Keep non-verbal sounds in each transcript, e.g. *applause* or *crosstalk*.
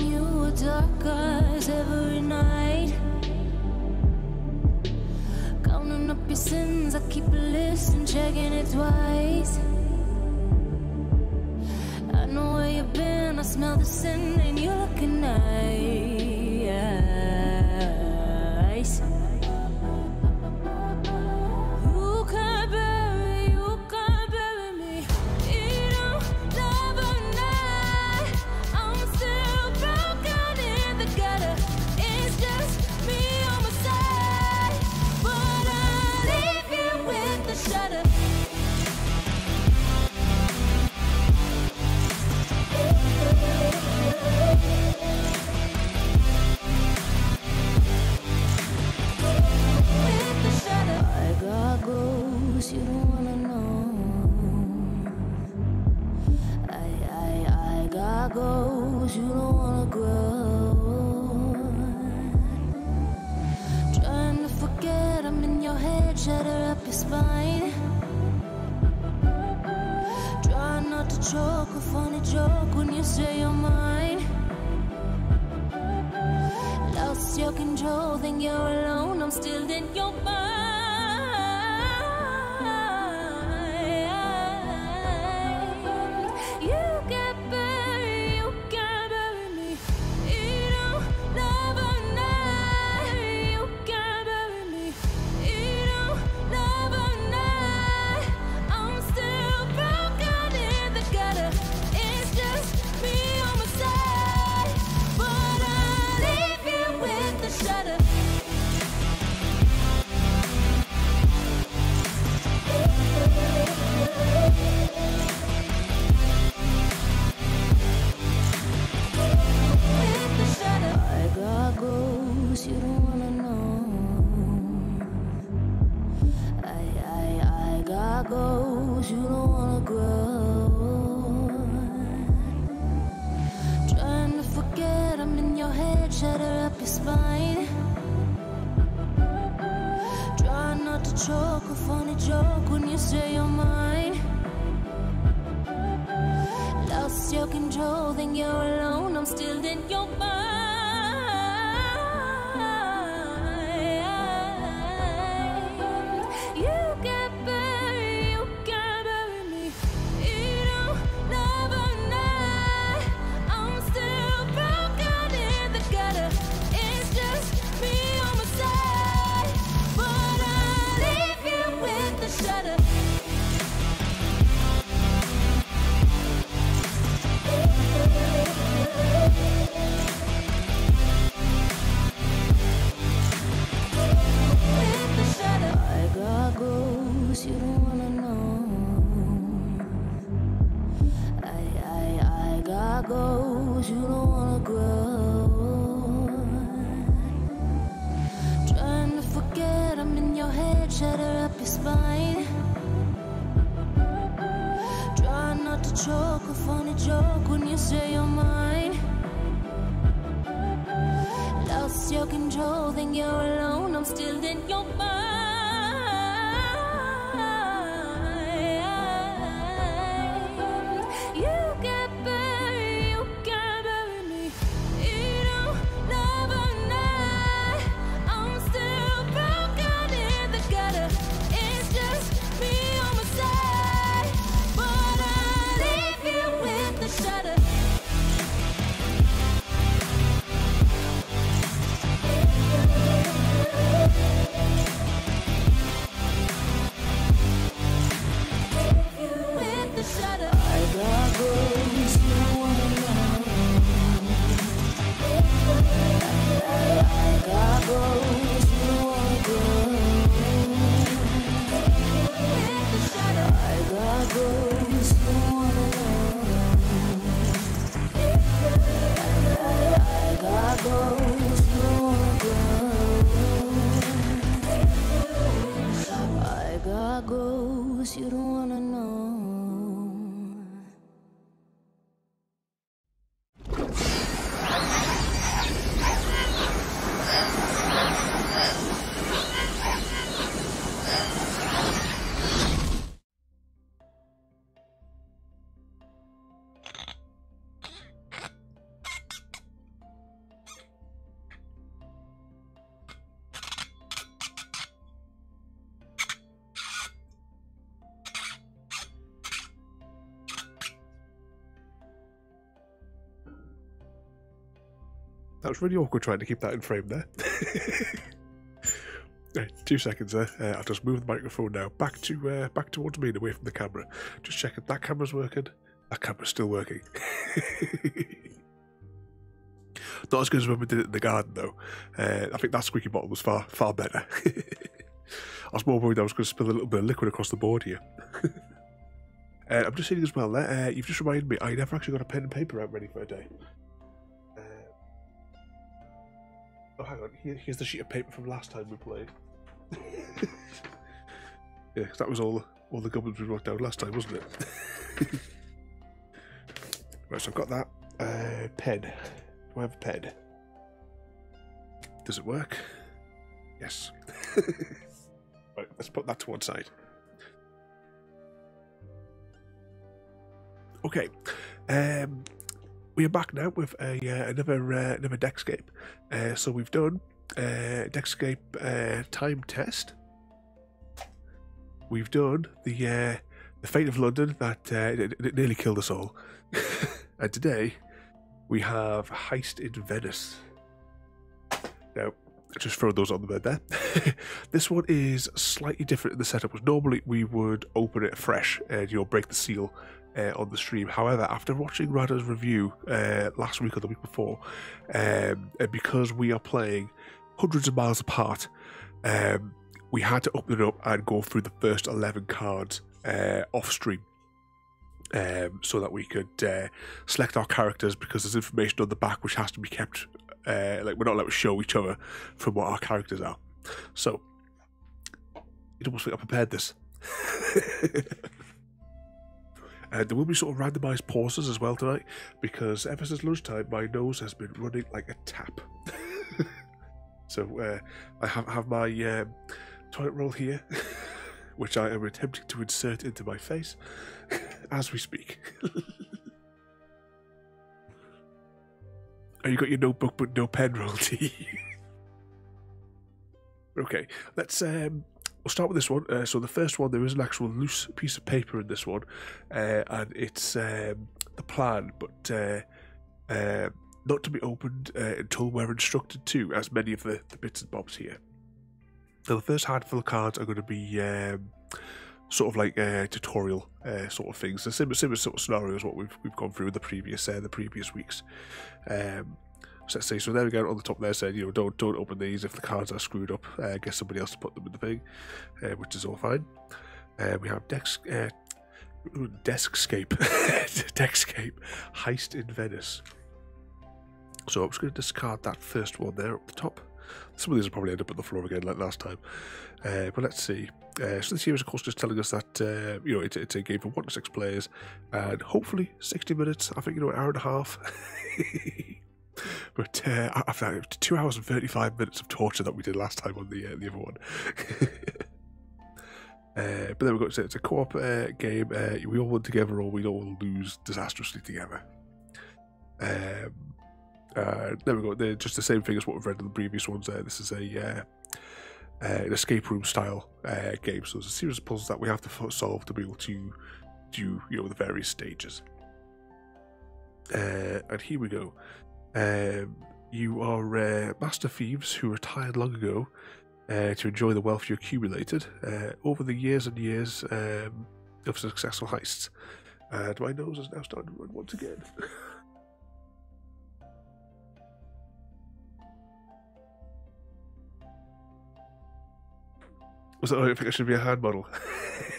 you were dark eyes every night. Counting up your sins, I keep a list and checking it twice. I know where you've been, I smell the sin, and you're looking nice. you. That was really awkward trying to keep that in frame there. *laughs* Two seconds there. Uh, I'll just move the microphone now back to uh, back towards me and away from the camera. Just checking that camera's working. That camera's still working. *laughs* Not as good as when we did it in the garden, though. Uh, I think that squeaky bottle was far far better. *laughs* I was more worried I was going to spill a little bit of liquid across the board here. uh, I'm just saying as well, uh, you've just reminded me I never actually got a pen and paper out ready for a day. Oh, hang on. Here, here's the sheet of paper from last time we played. *laughs* yeah, that was all all the goblins we wrote down last time, wasn't it? *laughs* right, so I've got that uh, pen. Do I have a pen? Does it work? Yes. *laughs* right, let's put that to one side. Okay, um, we are back now with a uh, another uh, another Deckscape. Uh, so we've done uh, Deckscape uh, time test. We've done the uh, the fate of London that uh, it, it nearly killed us all, *laughs* and today we have heist in Venice. Now, just throw those on the bed there. *laughs* this one is slightly different in the setup. Normally we would open it fresh and you know break the seal uh, on the stream. However, after watching Rahdo's review uh, last week or the week before, um, and because we are playing hundreds of miles apart, um, we had to open it up and go through the first 11 cards uh, off stream. Um, so that we could uh, select our characters because there's information on the back which has to be kept, uh, like we're not allowed to show each other from what our characters are. So, you'd almost think I prepared this. *laughs* Uh, there will be sort of randomised pauses as well tonight because ever since lunchtime, my nose has been running like a tap. *laughs* so uh, I have, have my um, toilet roll here, *laughs* which I am attempting to insert into my face *laughs* as we speak. oh, you got your notebook but no pen roll, T. okay, let's um, we'll start with this one. Uh, so the first one, there is an actual loose piece of paper in this one, uh, and it's um, the plan, but uh, uh, not to be opened uh, until we're instructed to, as many of the, the bits and bobs here. So the first handful of cards are going to be um, sort of like uh, tutorial sort of things, the similar, similar sort of scenarios what we've we've gone through in the previous the previous weeks. Um, let's see. So there we go on the top there said, you know, don't don't open these if the cards are screwed up. Uh, get somebody else to put them in the thing, uh, which is all fine. Uh, we have desk uh, Deskscape, *laughs* Deckscape, Heist in Venice. So I'm just going to discard that first one there up the top. Some of these will probably end up on the floor again like last time. Uh, but let's see. Uh, so this here is of course just telling us that uh, you know it's, it's a game for one to six players and hopefully 60 minutes. I think you know an hour and a half. *laughs* But uh, after two hours and 35 minutes of torture that we did last time on the uh, the other one. *laughs* uh, but then we've got it's a co op uh, game. Uh, we all win together or we all lose disastrously together. Um, uh, there we go. They're just the same thing as what we've read in the previous ones. Uh, this is a an escape room style game. So there's a series of puzzles that we have to solve to be able to do you know the various stages. Uh, and here we go. Um, you are uh, master thieves who retired long ago uh, to enjoy the wealth you accumulated uh, over the years and years um, of successful heists. And my nose is now starting to run once again. *laughs* Was that, oh, I think it should be a hand model.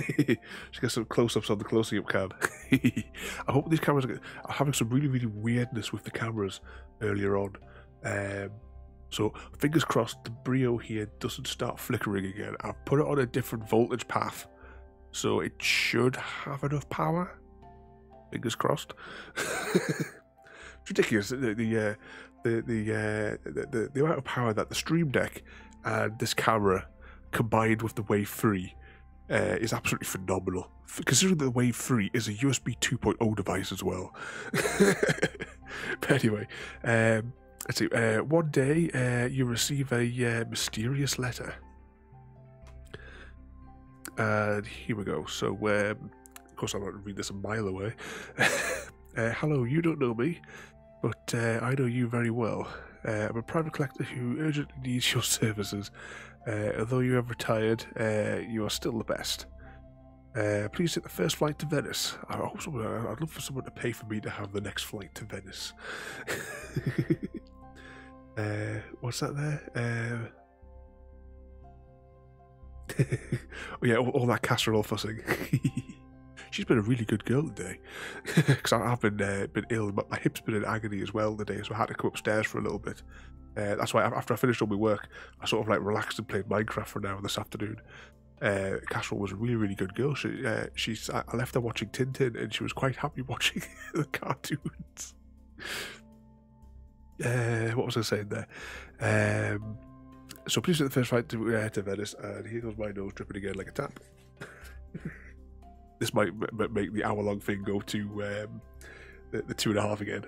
*laughs* should get some close-ups on the closing up cam. *laughs* I hope these cameras are, having some really, really weirdness with the cameras earlier on. Um, so fingers crossed the Brio here doesn't start flickering again. I've put it on a different voltage path, so it should have enough power. Fingers crossed. *laughs* it's ridiculous the the uh, the the, uh, the the amount of power that the Stream Deck and this camera combined with the Wave Three uh, is absolutely phenomenal. Considering the Wave 3 is a USB 2.0 device as well. *laughs* but anyway, um, let's see. Uh, one day uh, you receive a uh, mysterious letter. And here we go. So, um, of course, I'm not going to read this a mile away. *laughs* uh, hello, you don't know me. but uh, I know you very well. I'm a private collector who urgently needs your *laughs* services. Uh, although you have retired, uh, you are still the best. Uh, please take the first flight to Venice. I hope someone, I'd love for someone to pay for me to have the next flight to Venice. *laughs* uh, what's that there? Uh, *laughs* oh yeah, all, all that casserole fussing. *laughs* She's been a really good girl today, because I've been uh, been ill. But my hip's been in agony as well today, so I had to come upstairs for a little bit. Uh, that's why after I finished all my work, I sort of like relaxed and played Minecraft for an hour this afternoon. Uh, Casserole was a really, really good girl. She, uh, she's, I left her watching Tintin, and she was quite happy *laughs* watching the cartoons. *laughs* Uh, what was I saying there? Um, so please take the first flight to, uh, to Venice, and here goes my nose dripping again like a tap. *laughs* this might make the hour-long thing go to um, the, the two and a half again.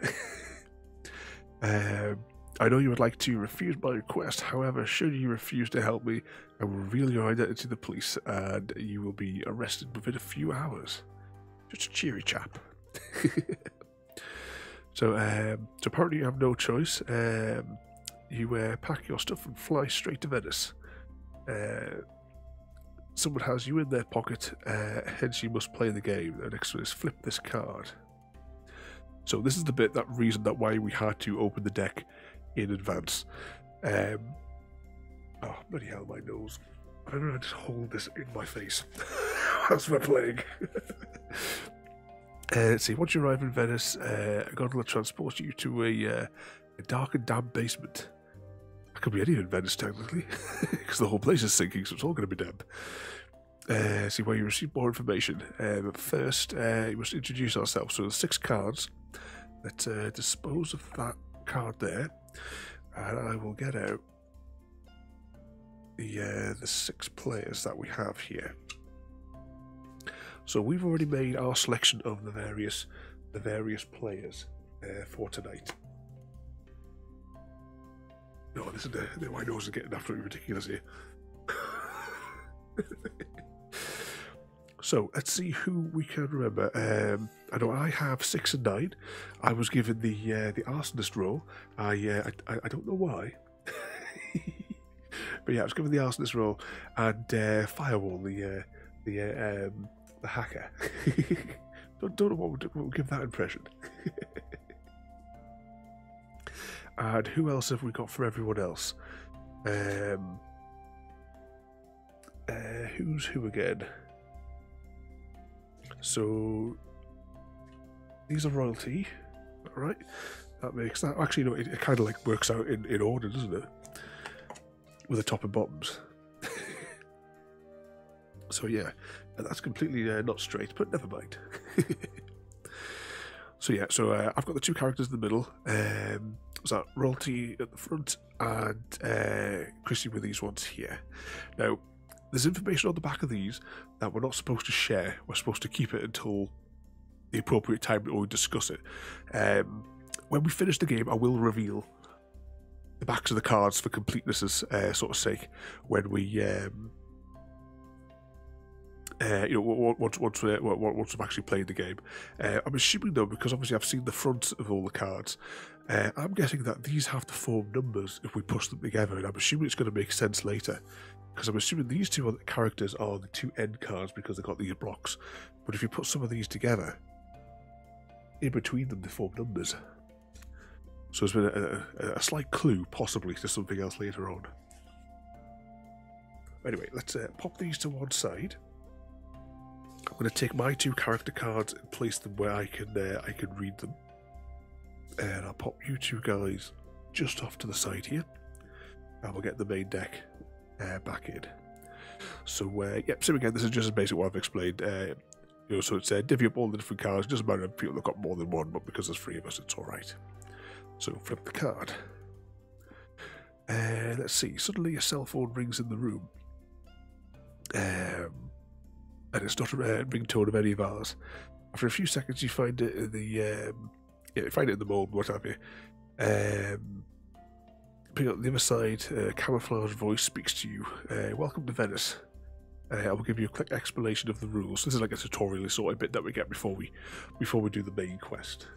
um, I know you would like to refuse my request. However, should you refuse to help me, I will reveal your identity to the police, and you will be arrested within a few hours. Just a cheery chap. *laughs* so, um, so apparently you have no choice. Um, you uh, pack your stuff and fly straight to Venice. Uh, someone has you in their pocket, uh, hence you must play the game. The next one is flip this card. So this is the bit that reason that why we had to open the deck in advance. Um, oh bloody hell, my nose! I don't know. I just hold this in my face *laughs* as we're playing. *laughs* uh, let's see. Once you arrive in Venice, uh, a gondola transports you to a, uh, a dark and damp basement. It could be anywhere in Venice, technically, *laughs* because the whole place is sinking, so it's all going to be damp. Uh, see where you receive more information. Uh, first, uh, you must introduce ourselves. So there's six cards. Let's uh, dispose of that card there, and I will get out the uh, the six players that we have here. So we've already made our selection of the various the various players uh, for tonight. No, this is the, the my nose is getting absolutely ridiculous here. *laughs* so let's see who we can remember. Um, I know I have six and nine. I was given the uh, the arsonist role. I, uh, I I don't know why, *laughs* but yeah, I was given the arsonist role and uh, firewall the uh, the uh, um, the hacker. *laughs* don't don't know what would, what would give that impression. *laughs* and who else have we got for everyone else? Um, uh, who's who again? So these are royalty, right? That makes that actually no, it, it kind of like works out in, in order, doesn't it? With the top and bottoms. *laughs* so yeah, that's completely uh, not straight, but never mind. *laughs* so yeah, so uh, I've got the two characters in the middle. Um, so royalty at the front and uh, Chrissy with these ones here. Now, there's information on the back of these that we're not supposed to share. We're supposed to keep it until the appropriate time we discuss it. Um, when we finish the game, I will reveal the backs of the cards for completeness's uh, sort of sake when we. Um, uh, you know, once once we once we've actually played the game, uh, I'm assuming though because obviously I've seen the front of all the cards. Uh, I'm guessing that these have to form numbers if we push them together, and I'm assuming it's going to make sense later because I'm assuming these two characters are the two end cards because they've got these blocks. But if you put some of these together, in between them, they form numbers. So there's been a, a, a slight clue, possibly, to something else later on. Anyway, let's uh, pop these to one side. I'm going to take my two character cards and place them where I can uh, I can read them, and I'll pop you two guys just off to the side here, and we'll get the main deck uh, back in. So, uh, yeah, so again, this is just as basic what I've explained. Uh, you know, so it's uh, divvy up all the different cards. It doesn't matter if people have got more than one, but because there's three of us, it's all right. So flip the card. Uh, let's see. Suddenly, a cell phone rings in the room, um, and it's not a uh, ringtone of any of ours. After a few seconds, you find it in the um, yeah, you find it in the mold, what have you. Um, Picking up the other side, uh, camouflage voice speaks to you. Uh, welcome to Venice. Uh, I will give you a quick explanation of the rules. This is like a tutorial sort of bit that we get before we before we do the main quest.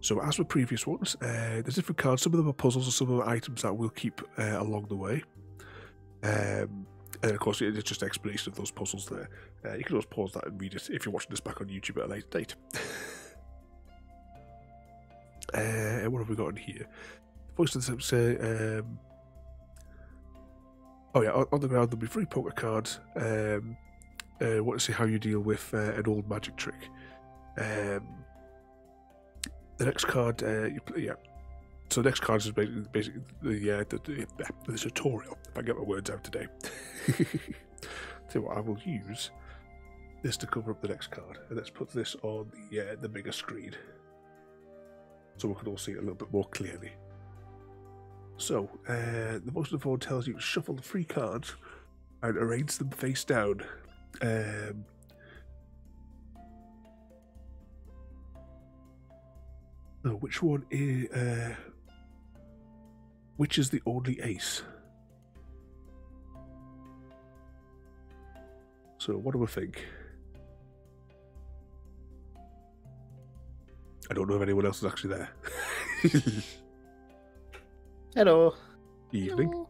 So, as with previous ones, uh, there's different cards. Some of them are puzzles, and some of them are items that we'll keep uh, along the way. Um, and of course, it's just explanation of those puzzles there. Uh, you can always pause that and read it if you're watching this back on YouTube at a later date. *laughs* uh, what have we got in here? Voice of the say, um, oh yeah, on, on the ground there'll be three poker cards. Um, uh, want to see how you deal with uh, an old magic trick. Um, the next card, uh, you play, yeah. So the next card is basically, basically the, the, the, the tutorial. If I get my words out today. *laughs* so what I will use this to cover up the next card, and let's put this on the uh, the bigger screen, so we can all see it a little bit more clearly. So uh, the motion of the board tells you to shuffle the three cards and arrange them face down. Um, so which one is uh, which is the only ace? So what do we think? I don't know if anyone else is actually there. *laughs* Hello. Evening. No.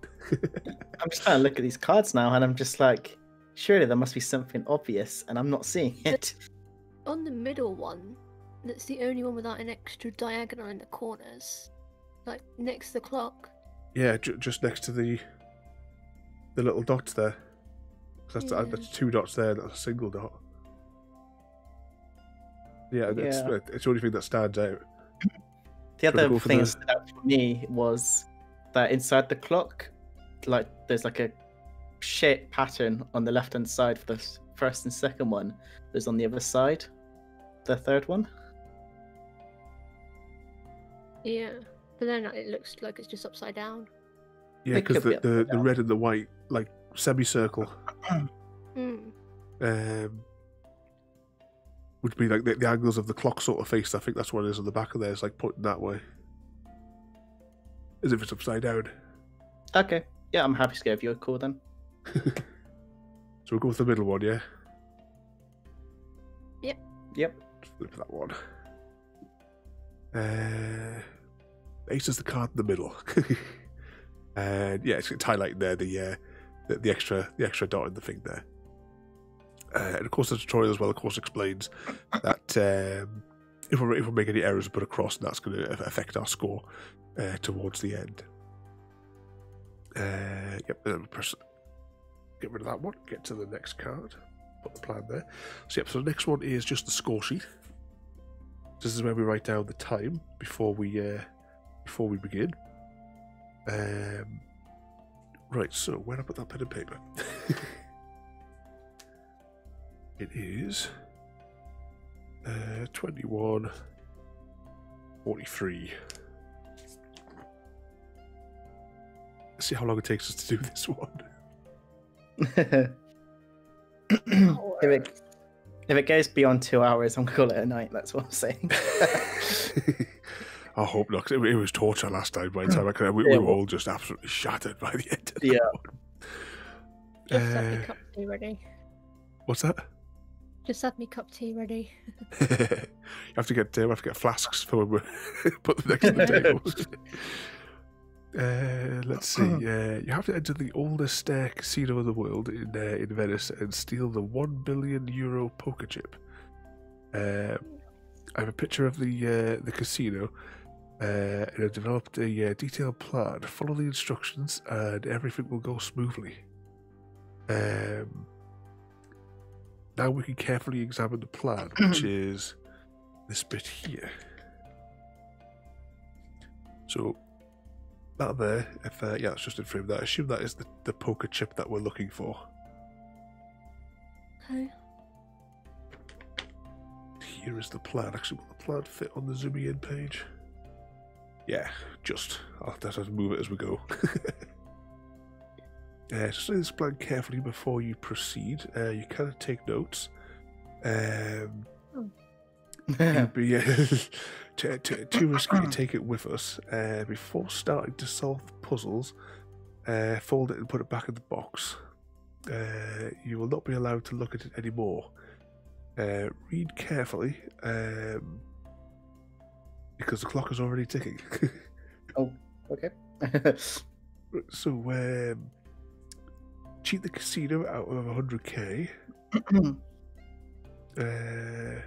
I'm just trying to look at these cards now, and I'm just like, surely there must be something obvious, and I'm not seeing it. On the middle one, that's the only one without an extra diagonal in the corners. Like next to the clock. Yeah, ju- just next to the the little dots there. That's, Yeah. that's two dots there. That's a single dot. Yeah, that's, Yeah. it's the only thing that stands out. *laughs* The other go thing the- that stood out for me was that inside the clock, like there's like a shape pattern on the left hand side for the first and second one. There's on the other side, the third one. Yeah. But then it looks like it's just upside down. Yeah, because could be the, the, the red and the white, like semicircle, Mm. um, would be like the, the angles of the clock sort of face. I think that's what it is on the back of there. It's like pointing that way, as if it's upside down. Okay, yeah, I'm happy to give you a call then. *laughs* So we'll go with the middle one, yeah. Yep. Yep. Flip that one. Uh, ace is the card in the middle. *laughs* and yeah, it's it's highlighting there the, uh, the the extra the extra dot in the thing there. Uh, and of course, the tutorial as well, of course, explains that um, if we if we make any errors, put a cross, and that's going to affect our score uh, towards the end. Uh, yep, then press, get rid of that one. Get to the next card. Put the plan there. So, yep, so the next one is just the score sheet. This is where we write down the time before we uh, before we begin. Um, right, so where I put that pen and paper? *laughs* it is uh, twenty one forty three. Let's see how long it takes us to do this one. *laughs* if it if it goes beyond two hours, I'm gonna call it a night. That's what I'm saying. *laughs* I hope not. 'cause It, it was torture last time. By the time I could, we, Yeah, we were all just absolutely shattered by the end. Of that Yeah. Just have Uh, me cup tea ready. What's that? Just have me cup tea ready. *laughs* you have to get um, have to get flasks for when we *laughs* put them next to the tables. *laughs* Uh, let's see. Uh, you have to enter the oldest uh, casino in the world in uh, in Venice and steal the one billion euro poker chip. Uh, I have a picture of the uh, the casino, uh, and I've developed a uh, detailed plan. Follow the instructions, and everything will go smoothly. Um, now we can carefully examine the plan, *clears throat* which is this bit here. So that there, if uh, yeah, it's just in frame. That I assume that is the, the poker chip that we're looking for. Okay. Here is the plan. Actually, will the plan fit on the zooming in page? Yeah, just. I'll have to have to move it as we go. *laughs* uh, study this plan carefully before you proceed. Uh, you can take notes. Um, *laughs* be *laughs* uh, too, too, too risky to take it with us. Uh, before starting to solve puzzles, uh, fold it and put it back in the box. Uh, you will not be allowed to look at it anymore. Uh, read carefully. Um, because the clock is already ticking. *laughs* oh, Okay. so, um, cheat the casino out of 100k. *clears throat* Uh,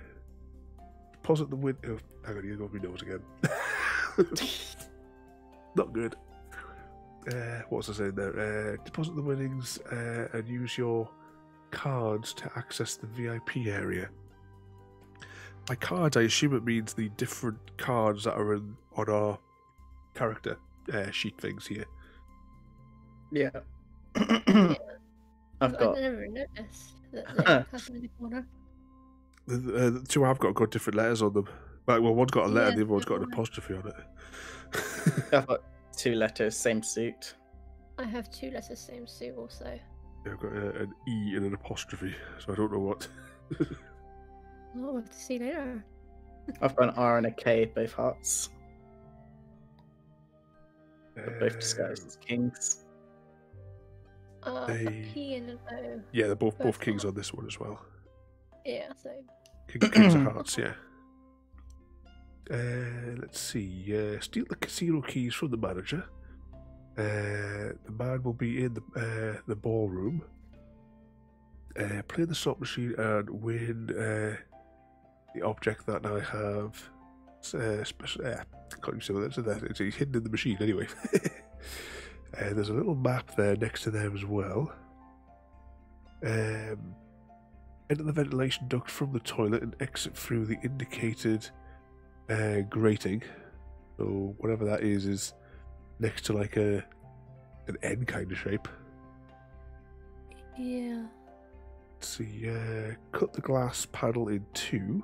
deposit the win. Oh, hang on, you got me nose again. *laughs* Not good. Uh, what was I saying there? Uh, deposit the winnings uh, and use your cards to access the VIP area. By cards, I assume it means the different cards that are in, on our character uh, sheet things here. yeah. *clears throat* I've I got never noticed that they *laughs* have in the corner. The, uh, the two I've got got different letters on them. Right, well, one's got a letter, Yeah, the other one's got an apostrophe on it. I've got two letters, same suit. I have two letters, same suit also. Yeah, I've got uh, an E and an apostrophe, so I don't know what. Oh, we'll have to see later. *laughs* I've got an R and a K, both hearts, but both disguised Um, as kings. Uh, They- P and an O. Yeah, they're both both Both kings on this one as well. Yeah, so King, kings of *clears throat* hearts, yeah. Uh, let's see. Uh, steal the casino keys from the manager. Uh, the man will be in the uh, the ballroom. Uh, play the slot machine and win uh, the object that I have. Uh, special, uh, can't even say what that's that. It's, it's hidden in the machine anyway. *laughs* uh, there's a little map there next to them as well. Um, enter the ventilation duct from the toilet and exit through the indicated uh, grating. So whatever that is is next to like a an N kind of shape. yeah. Let's see. Uh, cut the glass panel in two.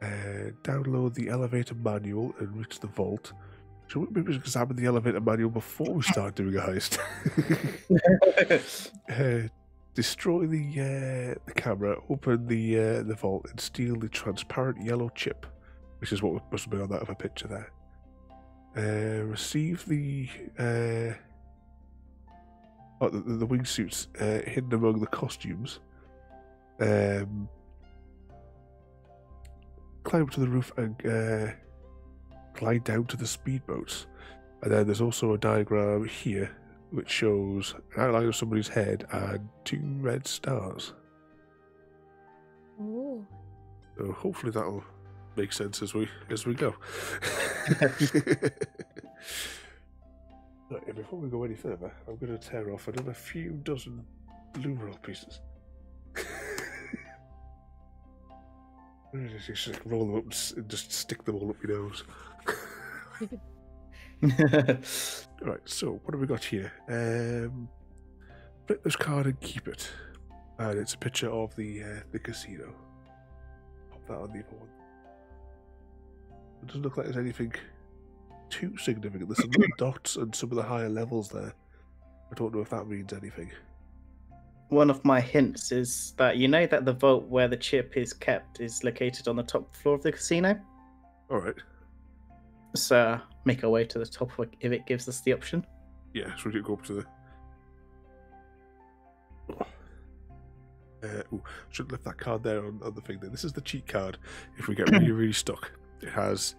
Uh, download the elevator manual and reach the vault. Should we maybe examine the elevator manual before we start doing a heist? *laughs* uh, destroy the uh, the camera, open the uh, the vault, and steal the transparent yellow chip, which is what must have been on that other picture there. Uh, receive the uh, oh, the, the wingsuits uh, hidden among the costumes. Um, climb up to the roof and uh, glide down to the speedboats. And then there's also a diagram here which shows an outline of somebody's head and two red stars. Ooh. So hopefully that'll make sense as we as we go. *laughs* *laughs* Right, before we go any further, I'm going to tear off another few dozen blue roll pieces. *laughs* Just roll them up and just stick them all up your nose. *laughs* Right, so what have we got here? Um, flip this card and keep it. And it's a picture of the uh, the casino. Pop that on the other one. It doesn't look like there's anything too significant. There's some *clears throat* dots and some of the higher levels there. I don't know if that means anything. One of my hints is that you know that the vault where the chip is kept is located on the top floor of the casino. All right. So make our way to the top if if it gives us the option. Yeah, so we can go up to the. Uh, ooh, should left that card there on, on the thing. There. This is the cheat card. If we get really, *clears throat* really stuck, it has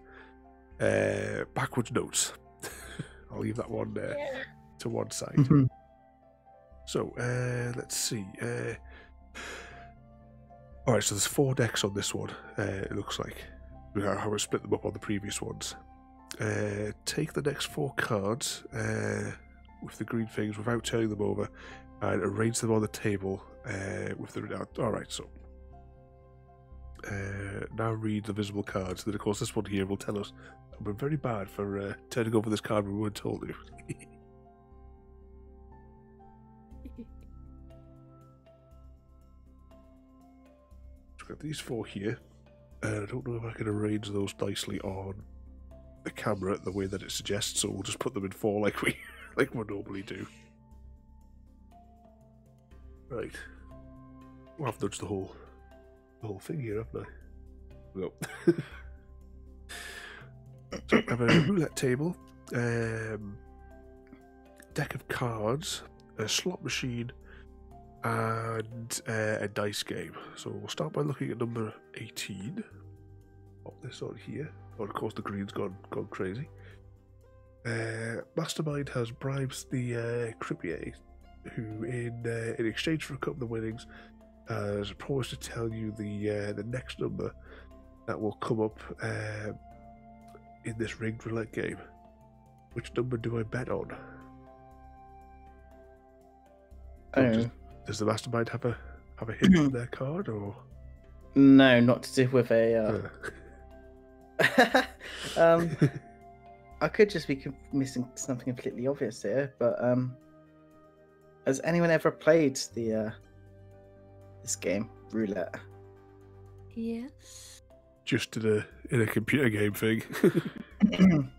uh, backwards notes. *laughs* I'll leave that one uh, Yeah. to one side. Mhm. So uh, let's see. Uh, all right, so there's four decks on this one. Uh, it looks like how I split them up on the previous ones. Uh, take the next four cards uh, with the green things without turning them over, and arrange them on the table uh, with the. All right, so uh, now read the visible cards. Then, of course, this one here will tell us. We're very bad for uh, turning over this card we weren't told to. *laughs* Got these four here. And I don't know if I can arrange those nicely on the camera the way that it suggests, so we'll just put them in four like we *laughs* like we normally do. Right. Well, I've nudged the whole the whole thing here, haven't I? No. *laughs* so I have a roulette table, um, deck of cards, a slot machine, and uh, a dice game. So we'll start by looking at number 18. pop this on here. Oh, of course, the green's gone gone crazy. Uh, Mastermind has bribed the uh, croupier, who, in uh, in exchange for a couple of the winnings, has promised to tell you the uh, the next number that will come up uh, in this rigged roulette game. Which number do I bet on? Just- know. Does the mastermind have a have a hint *clears throat* on their card or? No, not to do with a. Uh... *laughs* *laughs* um, I could just be missing something completely obvious here, but um, has anyone ever played the uh, this game roulette? Yes. just in a in a computer game thing. *clears throat*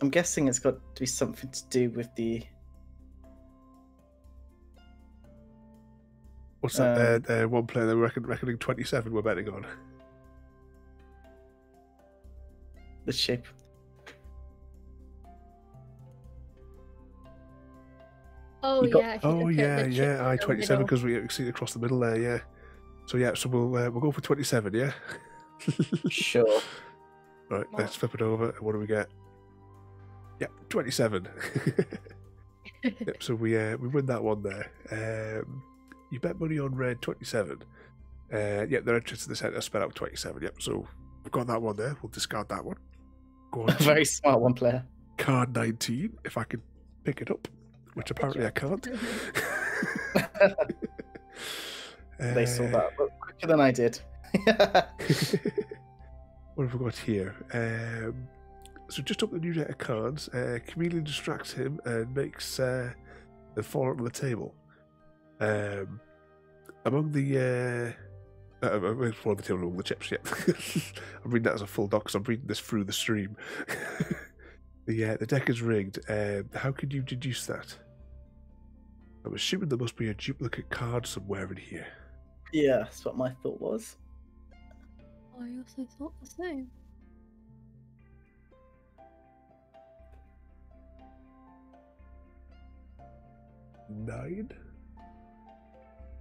I'm guessing it's got to be something to do with the What's that? uh, uh, one player they were reckon, reckoning twenty seven. We're betting on. the shape. Oh got- yeah. Oh yeah, yeah. I twenty seven because we see it across the middle there. Yeah. So yeah, so we'll uh, we'll go for twenty seven. Yeah. *laughs* Sure. right. Let's flip it over. What do we get? Yep, twenty seven. *laughs* *laughs* yep. So we uh, we win that one there. Um, you bet money on red twenty seven. Uh, yep, their entrance to the centre spelled out twenty seven. Yep. So we've got that one there. We'll discard that one. Go on. *laughs* Very smart one player. card 19 if I can pick it up, which apparently I can't. *laughs* *laughs* They saw that quicker than I did. what have we got here? Um, so just up the new deck of cards, uh, Chameleon distracts him and makes uh, them fall onto the table. Um, among the uh, uh, uh, fall on the table among the chips. Yeah, *laughs* I'm reading that as a full doc because I'm reading this through the stream. *laughs* the uh, the deck is rigged. Um, how could you deduce that? I'm assuming there must be a duplicate card somewhere in here. yeah, that's what my thought was. I also thought the same. Nine.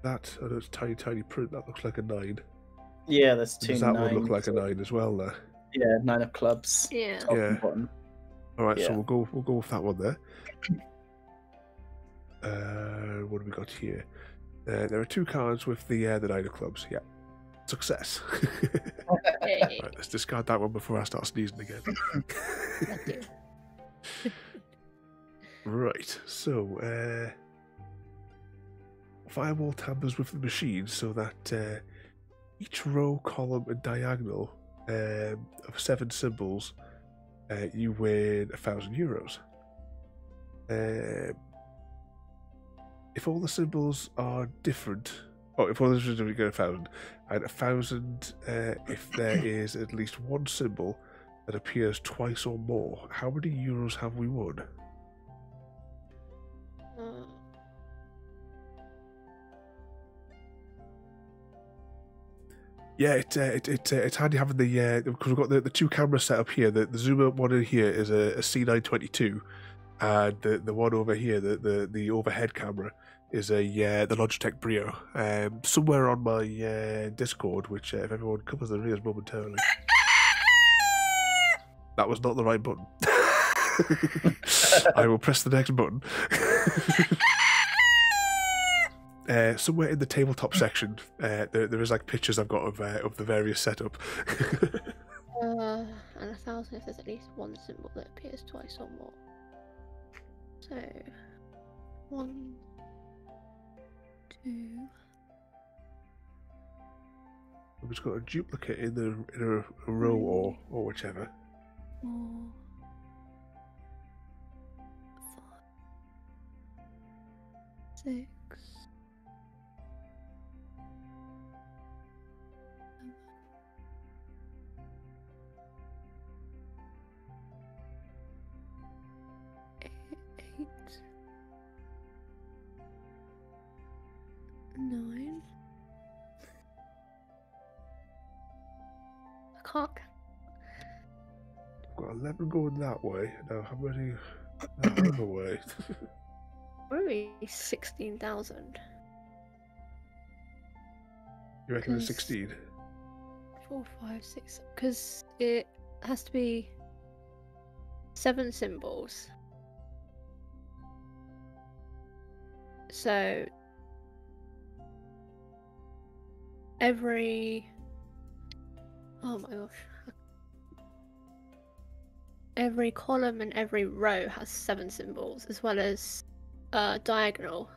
That, I know it's tiny, tiny print. That looks like a nine. Yeah, there's two Does that one look nines. like a nine as well? There. Yeah, nine of clubs. Yeah. Yeah. and bottom. All right, so we'll go. We'll go with that one there. *coughs* Uh, what have we got here? Uh, there are two cards with the uh, the nine of clubs. Yeah, success. *laughs* Hey, right, let's discard that one before I start sneezing again. *laughs* *laughs* right, so uh, firewall tampers with the machine so that uh, each row, column, and diagonal um, of seven symbols, uh, you win a thousand euros. Um, if all the symbols are different, oh, if all the symbols are different, you get a thousand, and a thousand uh, if there *coughs* is at least one symbol that appears twice or more. How many euros have we won? Yeah, it, uh, it, it, uh, it's handy having the uh, because we've got the, the two cameras set up here. The, the zoom one in here is a, a C922, and the, the one over here, the, the, the overhead camera, is a uh, the Logitech Brio. Um, somewhere on my uh, Discord, which uh, if everyone covers their ears momentarily, that was not the right button. *laughs* I will press the next button. *laughs* Uh, somewhere in the tabletop section, uh, there, there is like pictures I've got of uh, of the various setup. *laughs* *laughs* uh, and a thousand if there's at least one symbol that appears twice or more. So, one, two, We've just got a duplicate in the in a, a row or or whichever. four, five, six, I can't. c- I've got eleven going that way. Now how many that other way? *laughs* Sixteen thousand. you reckon it's sixteen? four, five, six. Because it has to be seven symbols. So every. Oh my gosh. Every column and every row has seven symbols, as well as uh, diagonal.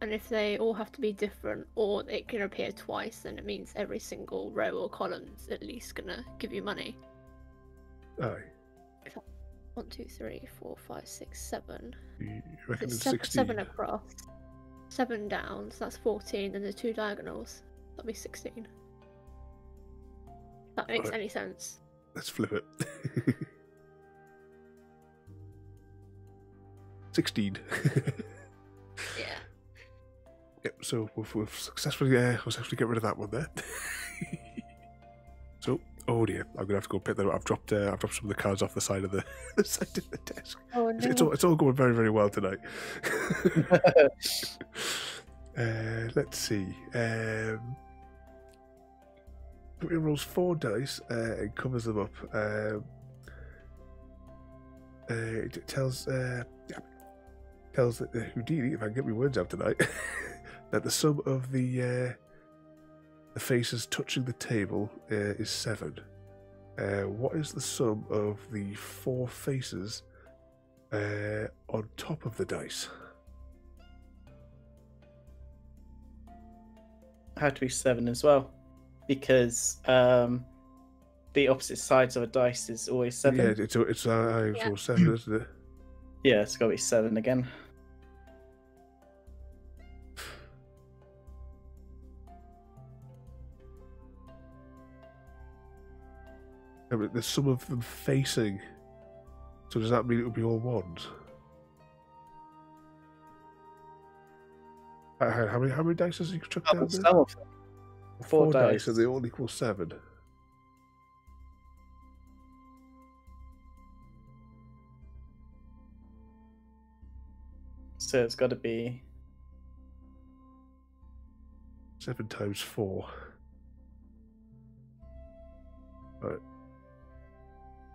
And if they all have to be different or it can appear twice, then it means every single row or column's at least gonna give you money. Aye. One, two, three, four, five, six, seven. You reckon It's seven, 16? seven across. Seven down, so that's 14, and the two diagonals. That'll be 16. That makes Right. any sense. Let's flip it. *laughs* 16. Yeah. Yep, so we've, we've successfully uh, we'll successfully get rid of that one there. *laughs* so, oh dear, I'm gonna have to go pick that up. I've dropped uh, I've dropped some of the cards off the side of the, *laughs* the side of the desk. Oh It's, it's all it's all going very very well tonight. uh, let's see. Um, it rolls four dice uh, and covers them up. Um, uh, it tells uh, tells uh, Houdini, if I can get my words out tonight, *laughs* that the sum of the uh, the faces touching the table uh, is seven. Uh, what is the sum of the four faces uh, on top of the dice? Had to be seven as well, because um, the opposite sides of a dice is always seven. Yeah, it's it's uh, it's Yeah. all seven, isn't it? Yeah, it's got to be seven again. Yeah, but there's some of them facing. So does that mean it'll be all ones? Uh, How, how many how many dice has he chucked Oh, down there? some of them. Four dice, dice. and they all equal seven. So it's got to be Seven times four. Right.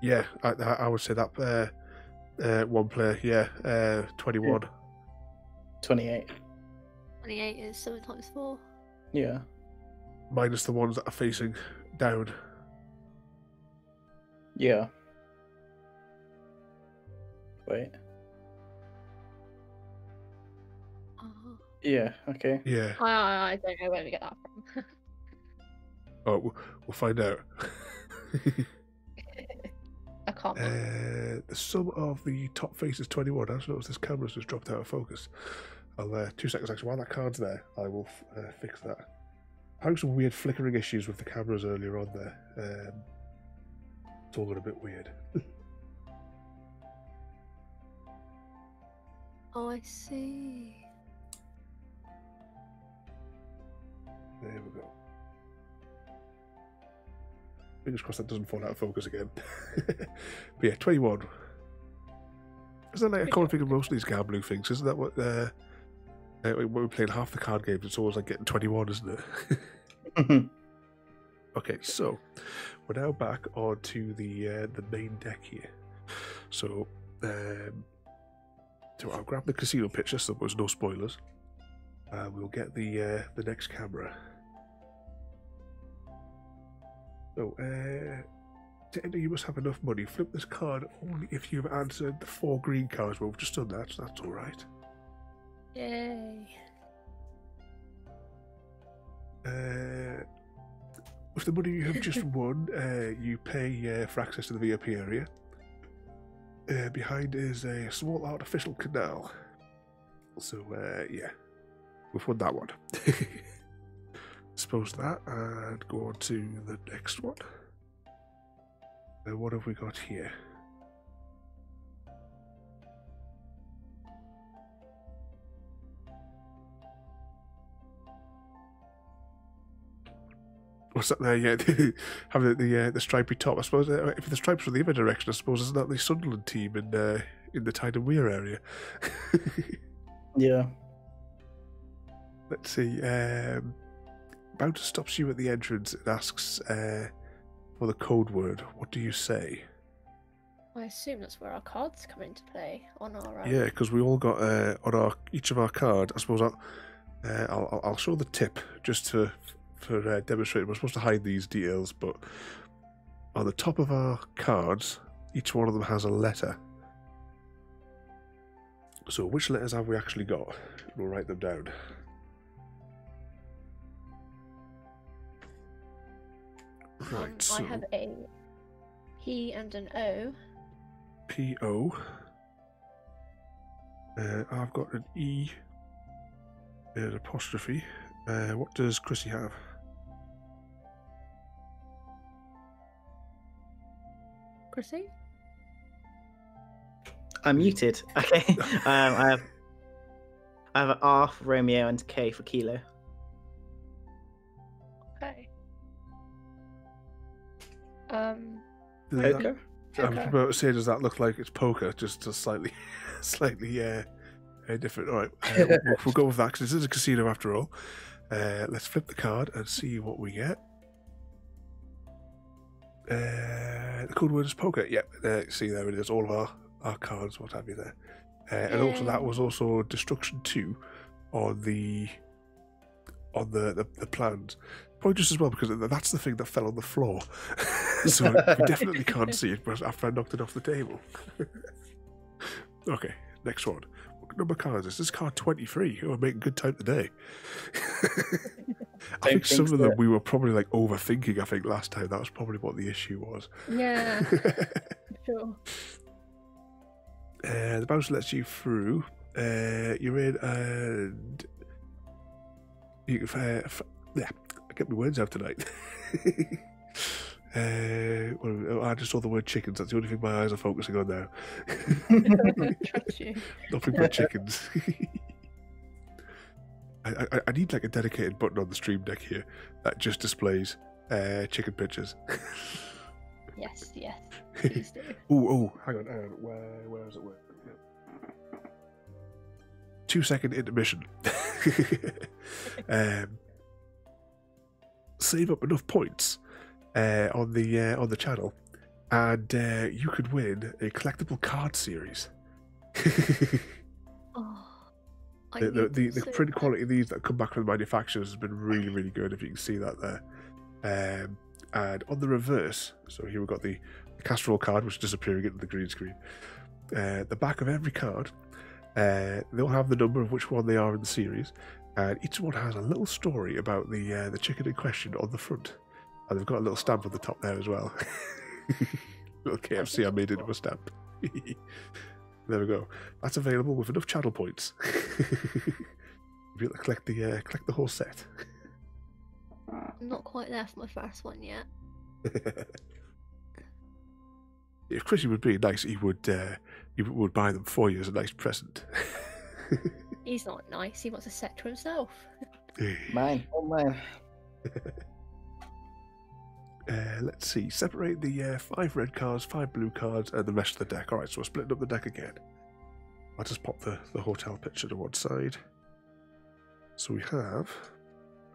Yeah, I, I I would say that uh, uh, one player. Yeah, uh, twenty-one. twenty-eight. 28 is 7 times 4. Yeah. Minus the ones that are facing down. Yeah. Wait. Oh. Yeah. Okay. Yeah. I, I, I don't know where we get that from. *laughs* Oh, we'll, we'll find out. *laughs* I can't. uh, the sum of the top faces twenty-one. I just noticed this camera's just dropped out of focus. I'll uh, two seconds actually. While that card's there, I will uh, fix that. Having some weird flickering issues with the cameras earlier on there. Um, it's all got a bit weird. *laughs* oh, I see. There we go. Fingers crossed that doesn't fall out of focus again. *laughs* but yeah, 21. Isn't that like a common thing in most of these gambling things? Isn't that what uh, uh, when we're playing half the card games, it's always like getting 21, isn't it? *laughs* okay, so we're now back onto the uh, the main deck here. So, um, so I'll grab the casino picture so there's no spoilers. Uh, we'll get the uh, the next camera. So, uh, you must have enough money. Flip this card only if you've answered the four green cards. Well, we've just done that, so that's all right. Yay. Uh, with the money you have just *laughs* won, uh, you pay uh, for access to the VIP area. Uh, behind is a small artificial canal. So, uh, yeah, we've won that one. *laughs* Suppose that and go on to the next one. Uh, what have we got here? What's that there? Yeah, *laughs* have the the, uh, the stripy top. I suppose uh, if the stripes were the other direction, I suppose isn't that the Sunderland team in uh, in the Tyne and Wear area? *laughs* yeah. Let's see. Um, bouncer stops you at the entrance and asks uh, for the code word. What do you say? I assume that's where our cards come into play on our. Um, Yeah, because we all got uh, on our each of our card. I suppose I'll uh, I'll, I'll- I'll show the tip just to for uh, demonstrating. We're supposed to hide these details, but on the top of our cards, each one of them has a letter. So, which letters have we actually got? We'll write them down. um, Right. So I have a P and an O. P O. Uh, I've got an E, an apostrophe. Uh, what does Chrissy have? Chrissy? I'm muted. *laughs* Okay. um, I have I have an R for Romeo and K for Kilo. Okay. Um. Does that- Poker. I'm Poker. about to say, does that look like it's poker? Just a slightly, *laughs* slightly uh, uh, different. All right, uh, we'll, we'll go with that because this is a casino after all. Uh, let's flip the card and see what we get. Uh, the code word is poker. Yep. Uh, see, there it is. All of our, our cards, what have you there. Uh, and also, that was also destruction two on the on the, the, the plans. Probably just as well because that's the thing that fell on the floor. *laughs* so we *laughs* definitely can't see it but after I knocked it off the table. *laughs* okay, next one. What number card is this? Card 23. Oh, we're making good time today. I think some of them we were probably like overthinking, I think, last time. That was probably what the issue was. Yeah. *laughs* sure. Uh, the bouncer lets you through. Uh, you're in, and you can. Uh, f- yeah, I get my words out tonight. *laughs* uh, well, I just saw the word chickens. That's the only thing my eyes are focusing on now. *laughs* Nothing but chickens. I, I, I need like a dedicated button on the stream deck here that just displays uh, chicken pictures. *laughs* Yes, yes. *laughs* Oh, oh, hang on, hang on. Where, where is it? Where? Two second intermission. *laughs* um, save up enough points uh, on the uh, on the channel, and uh, you could win a collectible card series. The, the, the, the print quality of these that come back from the manufacturers has been really, really good. If you can see that there. Um, and on the reverse, so here we've got the, the Castrol card, which is disappearing into the green screen. Uh, the back of every card, uh, they'll have the number of which one they are in the series, and each one has a little story about the uh, the chicken in question on the front, and they've got a little stamp on the top there as well. *laughs* little KFC, I made it into a stamp. *laughs* there we go. That's available with enough channel points. Be able to collect the uh, collect the whole set. I'm not quite there for my first one yet. *laughs* if Chrissy would be nice, he would uh, he would buy them for you as a nice present. *laughs* He's not nice. He wants a set to himself. Mine. Oh mine. *laughs* Uh, let's see. Separate the uh, five red cards, five blue cards, and the rest of the deck. All right, so we're splitting up the deck again. I'll just pop the, the hotel picture to one side. So we have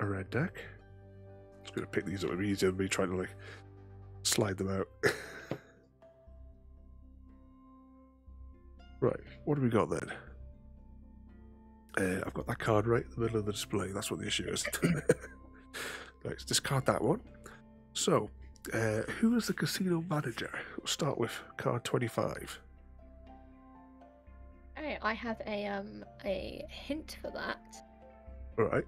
a red deck. I'm Just going to pick these up. It'll be easier than me trying to like slide them out. *laughs* right, what do we got then? Uh, I've got that card right in the middle of the display. That's what the issue is. *laughs* let's discard that one. So, uh, who is the casino manager? We'll start with card 25. Hey, I have a um a hint for that. All right.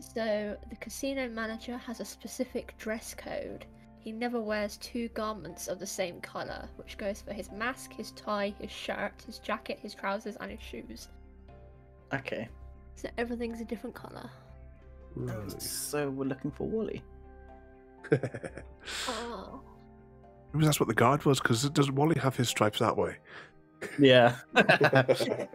So the casino manager has a specific dress code. He never wears two garments of the same color, which goes for his mask, his tie, his shirt, his jacket, his trousers, and his shoes. Okay. So everything's a different color. Right. So we're looking for Wally. *laughs* Oh. Maybe that's what the guard was, because doesn't Wally have his stripes that way? Yeah. *laughs*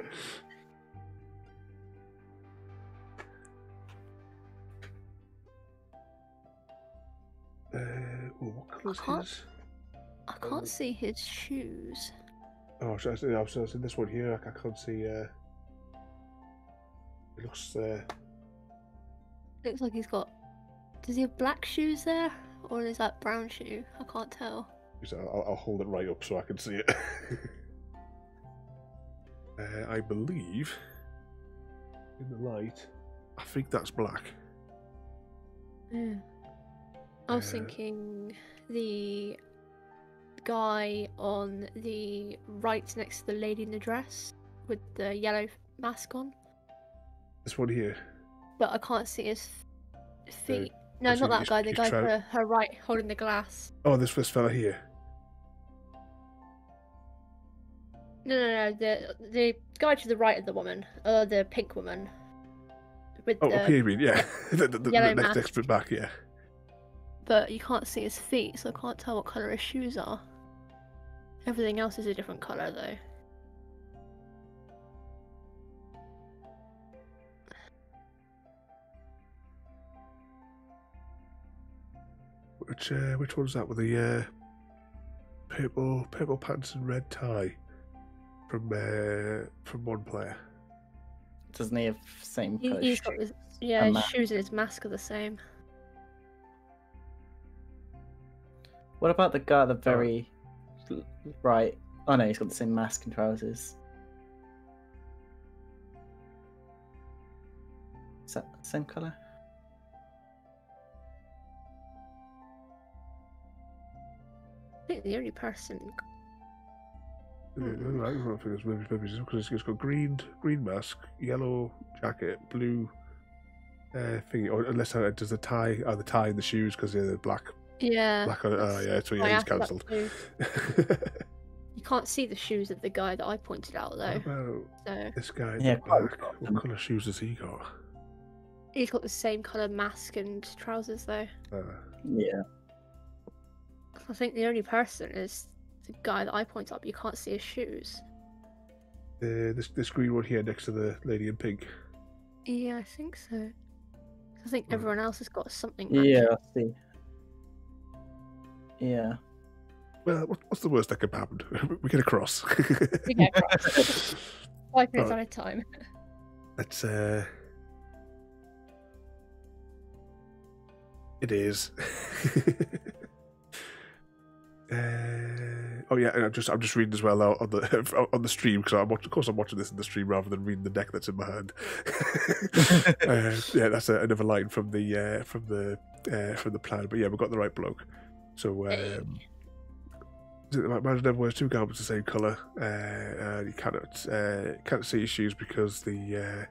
Uh, oh, what colour's can't- his? I can't see his shoes. Oh, should I say, I was in this one here. I can't see. Uh, it looks. Uh, Looks like he's got Does he have black shoes there, or is that brown shoe? I can't tell. So I'll, I'll hold it right up so I can see it. *laughs* uh, I believe in the light. I think that's black. Yeah. I was Uh, thinking the guy on the right next to the lady in the dress with the yellow mask on, This one here. but I can't see his feet. No, I'm not that guy. The guy to her, her right holding the glass. Oh, this first fella here. No, no, no. The the guy to the right of the woman, uh, the pink woman. With Oh, the, up here, you mean? Yeah. *laughs* the the, the, the next, mask. next bit back, yeah. but you can't see his feet, so I can't tell what color his shoes are. Everything else is a different color, though. Which uh, which one's that with the uh, purple purple pants and red tie from uh, from one player? Doesn't he have same He, he's got his, yeah, his shoes and his mask are the same. What about the guy at the very l- right? Oh no, he's got the same mask and trousers. Is that the same colour? I think the only person. Yeah, Hmm. I don't think it's maybe maybe just because it's got green green mask, yellow jacket, blue uh, thingy, or unless uh, does the tie, oh, the tie and the shoes because they're black Yeah. black on it. Oh yeah, so yeah, he's cancelled. *laughs* You can't see the shoes of the guy that I pointed out, though. about So this guy? Yeah, the quite back? a lot of What colour shoes has he got? he's got the same color mask and trousers, though. Uh, Yeah. I think the only person is the guy that I point out. But you can't see his shoes. the this this green one here next to the lady in pink. Yeah, I think so. I think Hmm. everyone else has got something. Yeah. I see. Yeah. Well, what, what's the worst that could happen? *laughs* we get across. We get across. *laughs* Five minutes Right. at a time. Let's uh It is. *laughs* uh, oh yeah, and I'm just I'm just reading as well now on the *laughs* on the stream because I'm watch, of course I'm watching this in the stream rather than reading the deck that's in my hand. *laughs* *laughs* uh, yeah, that's a, another line from the uh, from the uh, from the plan. But yeah, we've got the right bloke. So Hey. um, is it- imagine everyone wears two garments the same color. Uh, uh, you cannot uh, can't see his shoes because the uh,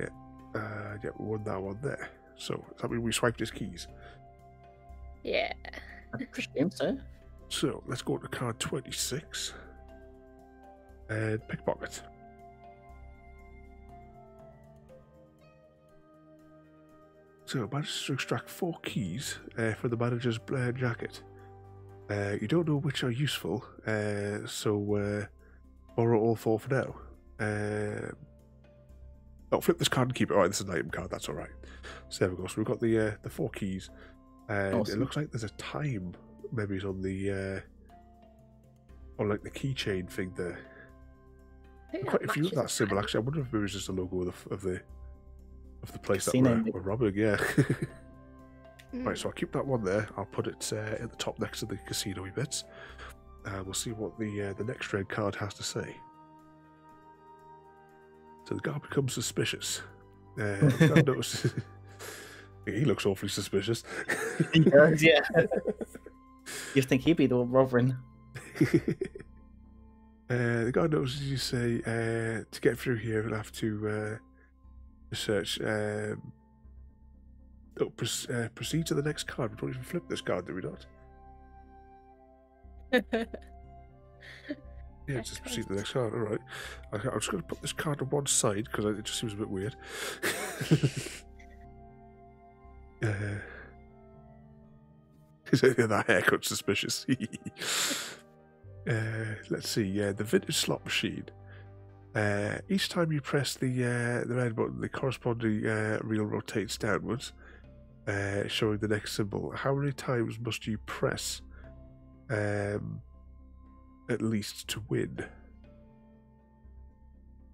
yeah uh, yeah we won that one there. So does that mean we swiped his keys? Yeah. I presume so. So let's go to card 26 and pickpocket. So managed to extract four keys uh, from the manager's uh, jacket. Uh, you don't know which are useful, uh, so uh, borrow all four for now. Um oh, flip this card and keep it. All right, this is an item card. That's all right. So there we go. So we've got the uh, the four keys, and it looks like there's a time maybe it's on the uh, on like the keychain thing there. Quite a few of that symbol actually. I wonder if it was just a logo of the of the, of the place Casino, that we're, we're robbing. Yeah. *laughs* Mm. right, so I'll keep that one there. I'll put it uh, at the top next to the casino bits. And we'll see what the uh, the next red card has to say. So the guard becomes suspicious. Uh, *laughs* the notices- he looks awfully suspicious. *laughs* He does, yeah. *laughs* You think he'd be the one robbering? *laughs* uh, the guy notices you say uh, to get through here, we'll have to uh, research. Um, oh, pres- uh, proceed to the next card. We don't even flip this card, do we not? Yeah, just proceed to the next card. All right. Okay, I'm just going to put this card on one side because it just seems a bit weird. Uh, *laughs* that haircut's suspicious. *laughs* uh, let's see. Yeah, the vintage slot machine. Uh, each time you press the uh, the red button, the corresponding uh, reel rotates downwards, uh, showing the next symbol. How many times must you press? Um, at least to win.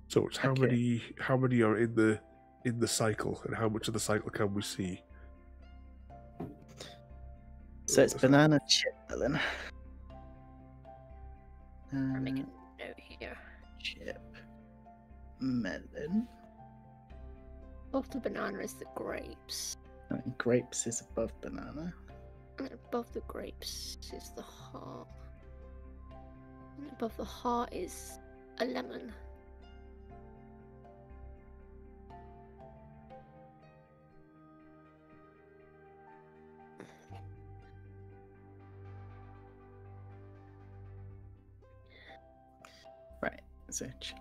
So it's how Okay. many how many are in the in the cycle and how much of the cycle can we see? So it's banana chip melon. I'm Uh, making a note here. chip melon. Above the banana is the grapes. I mean, grapes is above banana. And above the grapes is the heart. And above the heart is a lemon. Right. So ch-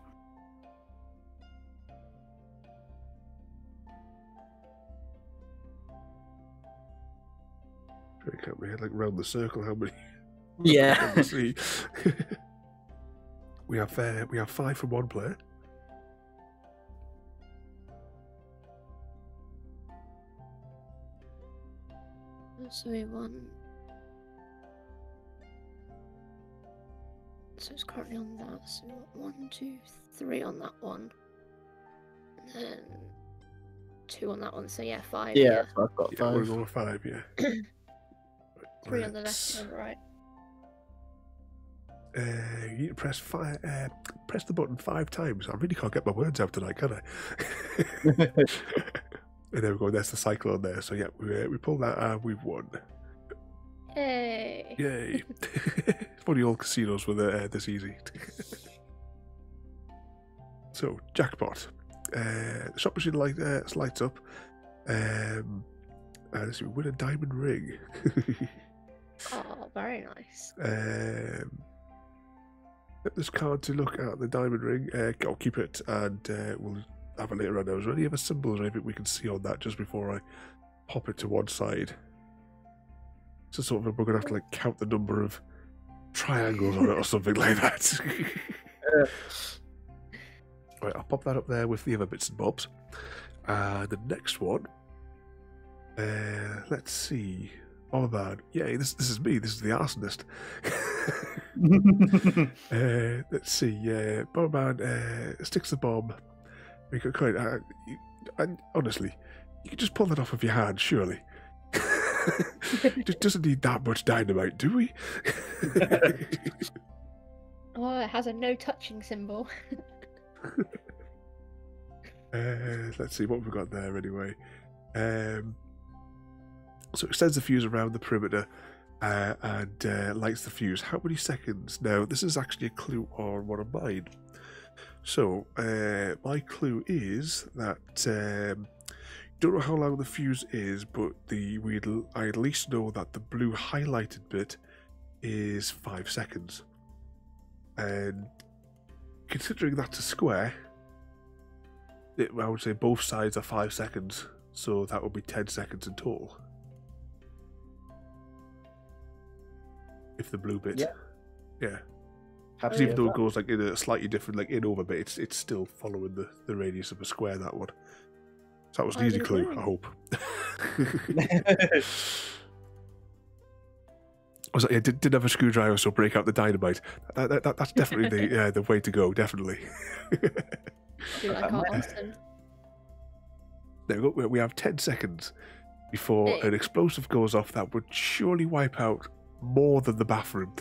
I can't we had like round the circle how many *laughs* yeah. *laughs* we see? we have uh, we have five from one player. So we won. So it's currently on that. So got one, two, three on that one. And then two on that one. So yeah, five. yeah. so I've got Yeah, we're five. going five, yeah. *clears throat* Three on the left and right. Uh, you need to press five. Uh, press the button five times. I really can't get my words out tonight, can I? and *laughs* *laughs* there we go. That's the cycle on there. So yeah, we uh, we pull that and we've won. Hey. Yay! *laughs* Funny all casinos were uh, this easy. *laughs* so jackpot. Uh, the shop machine light uh, lights up. Um, and let's see, we win a diamond ring. *laughs* Oh, very nice. um, this card to look at the diamond ring. Uh, go keep it, and uh, we'll have a later on. Is there any other symbols or anything we can see on that just before I pop it to one side? So sort of we're gonna have to like count the number of triangles on it or *laughs* something like that. right, I'll pop that up there with the other bits and bobs. Uh, the next one. Uh, let's see. Oh man, yeah, this this is me. This is the arsonist. *laughs* *laughs* Uh, let's see. Uh, Bomberman uh, sticks the bomb. We could quite, uh, you- and honestly, you can just pull that off of your hand, surely. *laughs* just doesn't need that much dynamite, do we? *laughs* Oh, it has a no touching symbol. *laughs* uh, let's see what we've got there anyway. Um, so it extends the fuse around the perimeter uh, and uh, lights the fuse. How many seconds? Now, this is actually a clue on one of mine. So, uh, my clue is that um, don't know how long the fuse is, but the we I at least know that the blue highlighted bit is five seconds. And considering that's a square, it, I would say both sides are five seconds, so that would be ten seconds in total. If the blue bit, Yeah. yeah. Oh, because even with though it goes like in a slightly different, like in over bit, it's it's still following the, the radius of a square. That one. So that was an easy clue. I hope. *laughs* *laughs* I was like, yeah, did, didn't have a screwdriver, so break out the dynamite. That, that, that, that's definitely the *laughs* uh, the way to go. Definitely. Do like Um, our Austin. there we go. We- We have ten seconds before Hey. an explosive goes off that would surely wipe out more than the bathroom.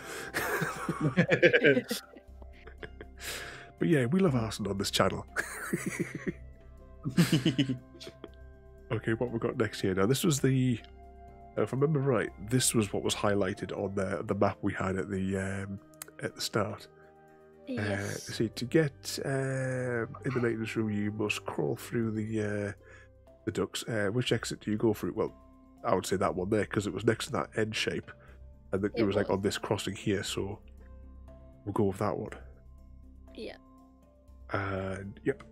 but yeah, we love arson on this channel. *laughs* Okay, what we've got next here now. This was the, uh, if I remember right, this was what was highlighted on the the map we had at the um, at the start. Uh, yes. see, to get um, in the maintenance room, you must crawl through the uh, the ducts. Uh, which exit do you go through? Well, I would say that one there because it was next to that end shape, and it, it It was like on this crossing here. So we'll go with that one. Yeah. And yep.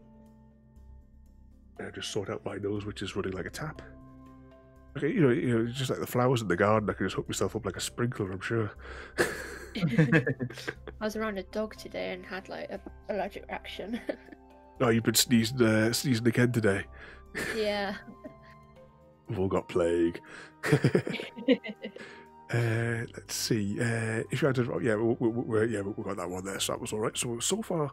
I just sort out my nose, which is running like a tap. Okay, you know, you know, just like the flowers in the garden, I can just hook myself up like a sprinkler. I'm sure. *laughs* I was around a dog today and had like a allergic reaction. *laughs* oh, you've been sneezing, uh, sneezing again today. yeah. We've all got plague. *laughs* uh, let's see. Uh, if you had to, oh, yeah, we, we, we, yeah, we got that one there, so that was all right. So so far,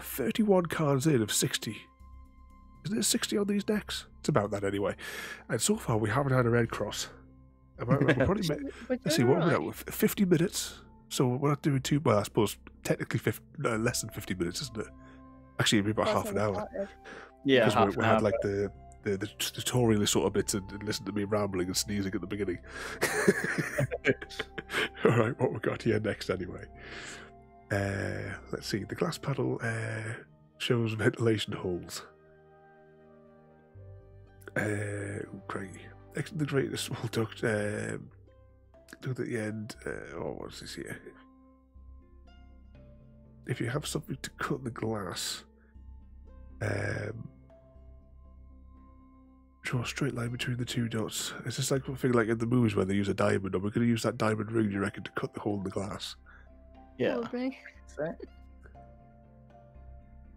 31 cards in of 60. Isn't it 60 on these decks? It's about that anyway. And so far, we haven't had a red cross. I might- we'll probably *laughs* So let's see doing what we're at alright. with 50 minutes. So we're not doing too well. I suppose technically 50, no, less than 50 minutes, isn't it? Actually, it'd be about That's half an hour. Yeah, because half we, an had like the the, the tutorial sort of bits and, and listen to me rambling and sneezing at the beginning. *laughs* All right, what we got here next anyway? Uh, let's see. The glass panel uh, shows ventilation holes. Uh, crikey. The greatest *laughs* small duct. Um, duct at the end. Uh, oh, what's this here? If you have something to cut the glass, um, draw a straight line between the two dots. It's just like something like in the movies where they use a diamond. Are we going to use that diamond ring, do you reckon, to cut the hole in the glass? yeah. Probably.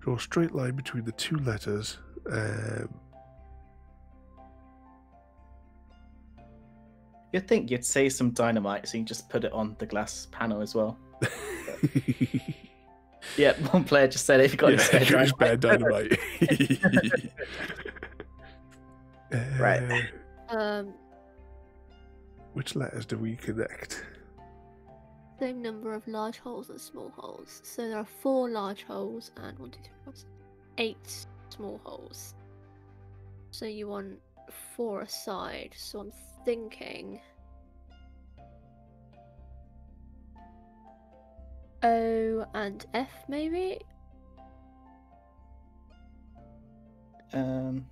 Draw a straight line between the two letters. Um, You'd think you'd say some dynamite, so you can just put it on the glass panel as well. *laughs* Yeah, one player just said it. If you got yeah, to use bad dynamite. *laughs* Right. *laughs* Um, which letters do we connect? same number of large holes and small holes. So there are four large holes and one, two, three, four, six, eight small holes. So you want four aside. So I'm thinking. O and F maybe? Um,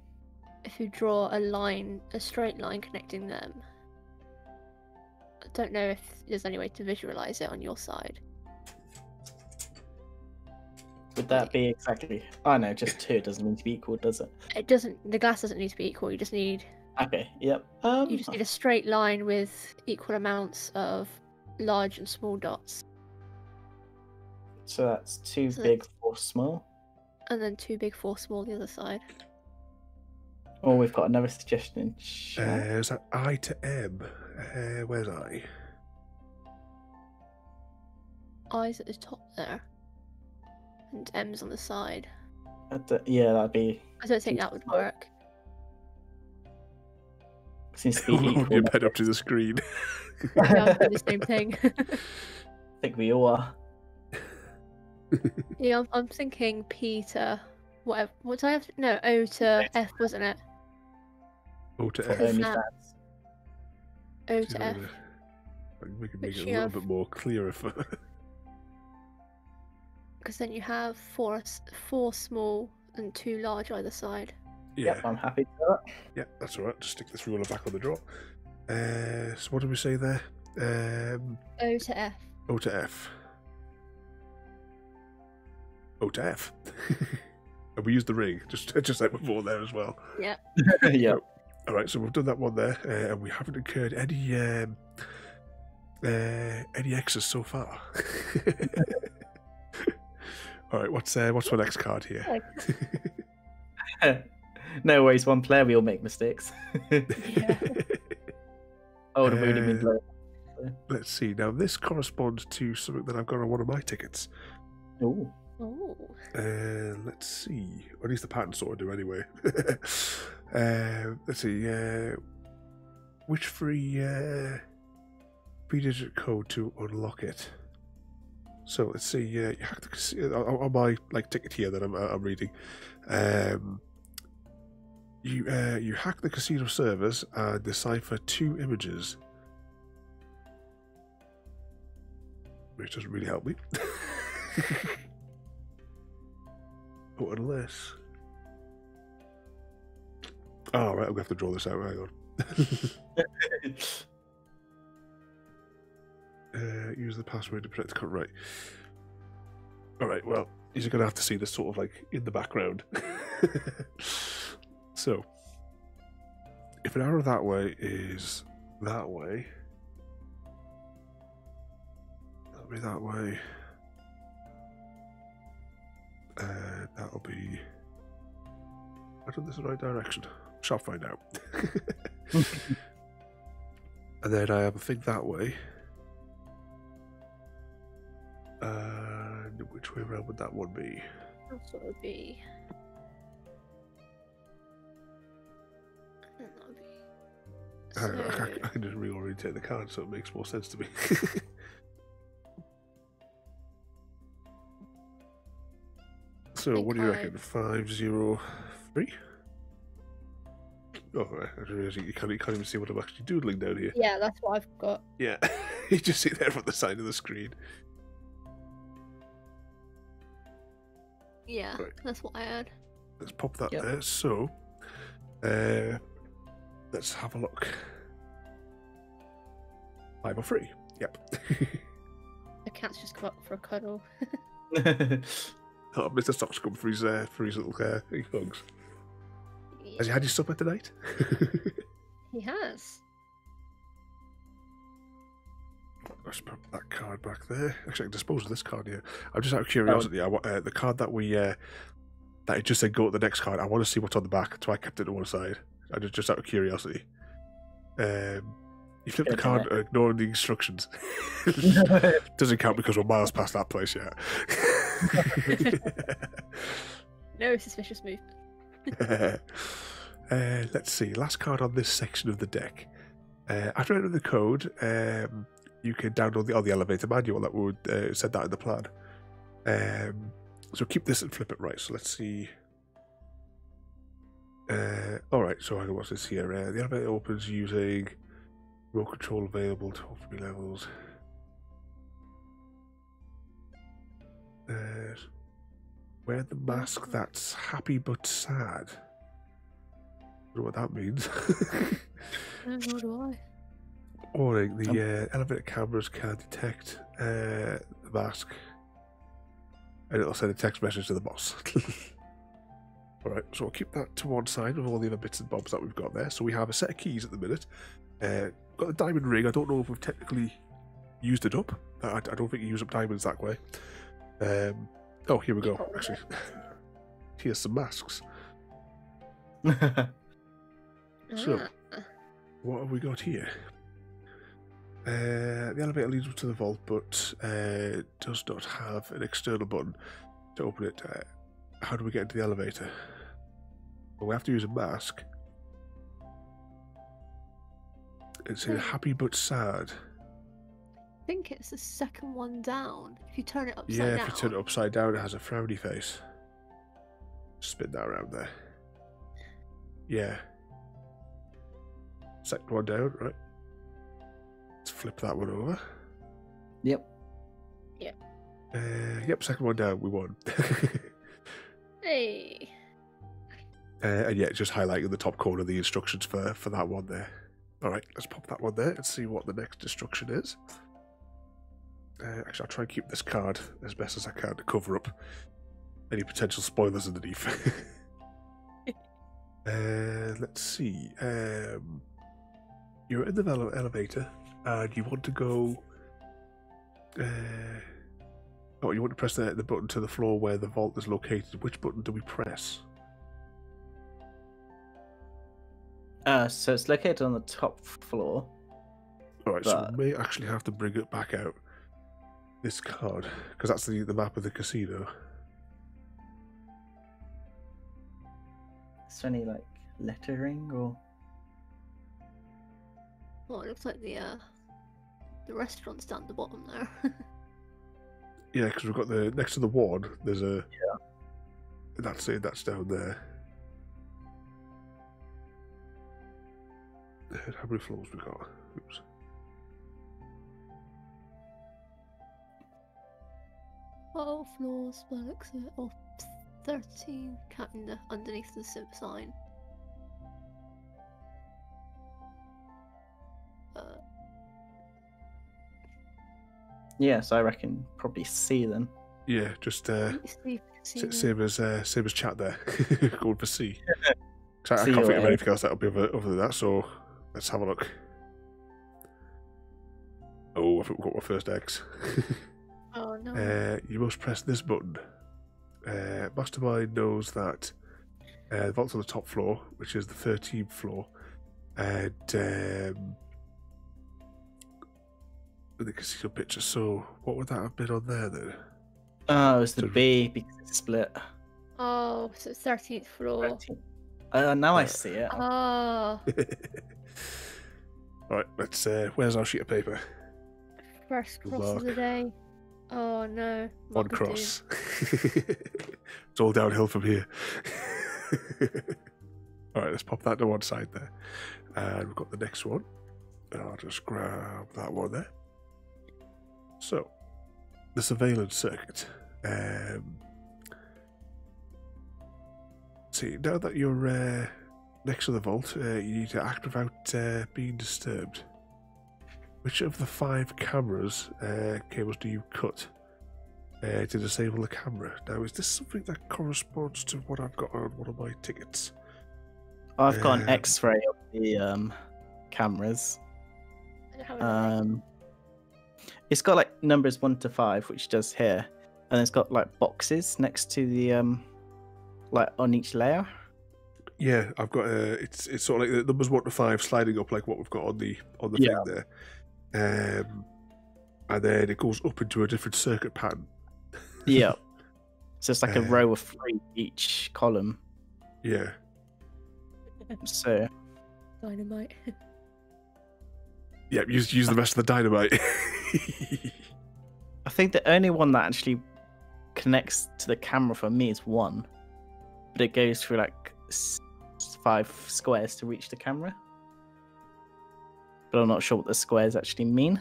If you draw a line, a straight line connecting them. I don't know if there's any way to visualize it on your side. Would that be exactly? Oh know, just two. It *laughs* doesn't need to be equal, does it? It doesn't. The glass doesn't need to be equal. You just need Okay. Yep. Um, you just need a straight line with equal amounts of large and small dots, so that's two So big, four small. and then two big, four small the other side. Oh, we've got another suggestion in Uh, is that I to M? Uh, where's I? I's at the top there, and M's on the side. At the- yeah, that'd be I don't think that would work. seems *laughs* to be Hold equal. your head up to the screen. *laughs* Yeah, I'm the same *laughs* thing. I think we all are. yeah, I'm, I'm thinking P to whatever. What did I have? To, no, O to F, wasn't it? O to For F. Is only that- fans. O See to F. We can- make it, it a little have- bit more clearer for. Because then you have four four small and two large either side. yeah, Yep, I'm happy to do that. yeah, that's all right. Just stick this ruler back on the draw. Uh, so what did we say there? Um, O to F. O to F. O to F. *laughs* and we used the ring, just *laughs* just like before there as well. *laughs* yeah. All right, so we've done that one there, uh, and we haven't incurred any um, uh, any X's so far. All right, what's uh, what's my next card here? *laughs* *laughs* no worries, one player, we all make mistakes. Yeah. oh, the moon means. Let's see. Now this corresponds to something that I've got on one of my tickets. Ooh. Oh. Uh, let's see. Or at least the pattern sort of do anyway. *laughs* uh, let's see. Uh, which free uh, three digit code to unlock it? So let's see. Uh, on my like ticket here that I'm I'm reading. Um, you uh, you hack the casino servers and decipher two images. Which doesn't really help me. *laughs* oh, unless. Oh, right, I'm to have to draw this out. Hang on. *laughs* *laughs* Uh, use the password to protect the account. Right. All right. Well, you're going to have to see this sort of like in the background. *laughs* so, if an arrow that way is that way, that'll be that way. Uh, that'll be. I done this in the right direction. Shall find out. *laughs* *laughs* and then I have a thing that way. And which way around would that one be? That sort of be. I would be. I, I, I can just reorientate the card so it makes more sense to me. *laughs* so, what do you reckon? Five zero three. Oh, right, I didn't realise you can't, you can't even see what I'm actually doodling down here. Yeah, that's what I've got. Yeah, *laughs* you just see there from the side of the screen. Yeah, Right. that's what I had. Let's pop that Yep. there. So, uh, let's have a look. Five or three. Yep. The cat's just come up for a cuddle. *laughs* *laughs* oh, Mr. Stock's come for his, uh, for his little uh, his hugs. Has he had his supper tonight? *laughs* He has. Let's put that card back there. Actually, I can dispose of this card here. I'm just out of curiosity. I, wa- uh, the card that we uh, that it just said go to the next card. I want to see what's on the back, so I kept it to one side. I just just out of curiosity. Um, you flip the card, uh, ignoring the instructions. *laughs* *laughs* Doesn't count because we're miles past that place yet. *laughs* No suspicious move. uh, let's see. Last card on this section of the deck. Uh, after entering the code, um, you can download the, oh, the elevator manual that would uh, said that in the plan. Um, so keep this and flip it right. So let's see. Uh, all right. So hang on, what's this here? Uh, the elevator opens using remote control available to all three levels. Uh, wear the mask that's happy but sad. I don't know what that means. *laughs* No, nor do I. Warning: the Um, uh, elevator cameras can detect uh, the mask, and it'll send a text message to the boss. *laughs* all right, so I'll keep that to one side with all the other bits and bobs that we've got there. So we have a set of keys at the minute. Uh, got the diamond ring. I don't know if we've technically used it up. I, I don't think you use up diamonds that way. Um, oh, here we go. Actually, *laughs* here's some masks. *laughs* So- Ah, What have we got here? Uh, the elevator leads up to the vault, but uh, does not have an external button to open it. Uh, how do we get into the elevator? Well, we have to use a mask. It's in Hmm. happy but sad. I think it's the second one down. If you turn it upside yeah, down. if you turn it upside down, it has a frowny face. Spin that around there. Yeah. Second one down, right? Let's flip that one over. yep. Uh, yep, second one down, we won. *laughs* Hey. uh, and yeah, just highlighting the top corner the instructions for, for that one there. All right, let's pop that one there and see what the next instruction is. Uh, actually, I'll try and keep this card as best as I can to cover up any potential spoilers underneath. *laughs* uh, let's see. Um, you're in the elevator and you want to go. Uh, oh, you want to press the, the button to the floor where the vault is located. Which button do we press? Uh, so it's located on the top floor. All right, so we may actually have to bring it back out. This card, because that's the, the map of the casino. Is there any like lettering or? Well, it looks like the uh, the restaurant's down the bottom there. *laughs* Yeah, because we've got the next to the ward. There's a yeah. That's it. That's down there. Uh, How many floors we got? Oops. Twelve floors by the looks of it, or thirteen, counting the underneath the sim sign. Yes, I reckon probably C then. Yeah, just uh, let me see if you can see sa- the- same as uh, same as chat there. *laughs* Going for C. *laughs* 'Cause I, I C can't think of anything else that'll be other, other than that. So let's have a look. Oh, I think we've got our first X. *laughs* Oh no. Uh, you must press this button. Uh, Mastermind knows that uh, the vault's on the top floor, which is the 13th floor, and um, the casino picture. So, what would that have been on there then? Oh, it's the So- B because it's split. oh, so thirteenth floor. Uh, now I Uh, see it. Oh, *laughs* Right, let's. Uh, where's our sheet of paper? First Good cross of the day. Oh no. One Mark of cross. *laughs* it's all downhill from here. *laughs* all right, let's pop that to one side there, and we've got the next one. And I'll just grab that one there. So, the surveillance circuit. Um, see, now that you're uh, next to the vault, uh, you need to act without uh, being disturbed. Which of the five cameras uh, cables do you cut uh, to disable the camera? Now, is this something that corresponds to what I've got on one of my tickets? I've got an Um, X-ray of the um, cameras. I don't have anything. Um, it's got like numbers one to five, which does here, and it's got like boxes next to the um, like on each layer. Yeah, I've got uh, it's it's sort of like the numbers one to five sliding up like what we've got on the on the Yeah. thing there, um, and then it goes up into a different circuit pattern. Yeah. so it's like a Uh, *laughs* row of three each column. Yeah, So Dynamite. *laughs* yeah. Use use the rest of the dynamite. *laughs* I think the only one that actually connects to the camera for me is one, but it goes through like five squares to reach the camera. But I'm not sure what the squares actually mean.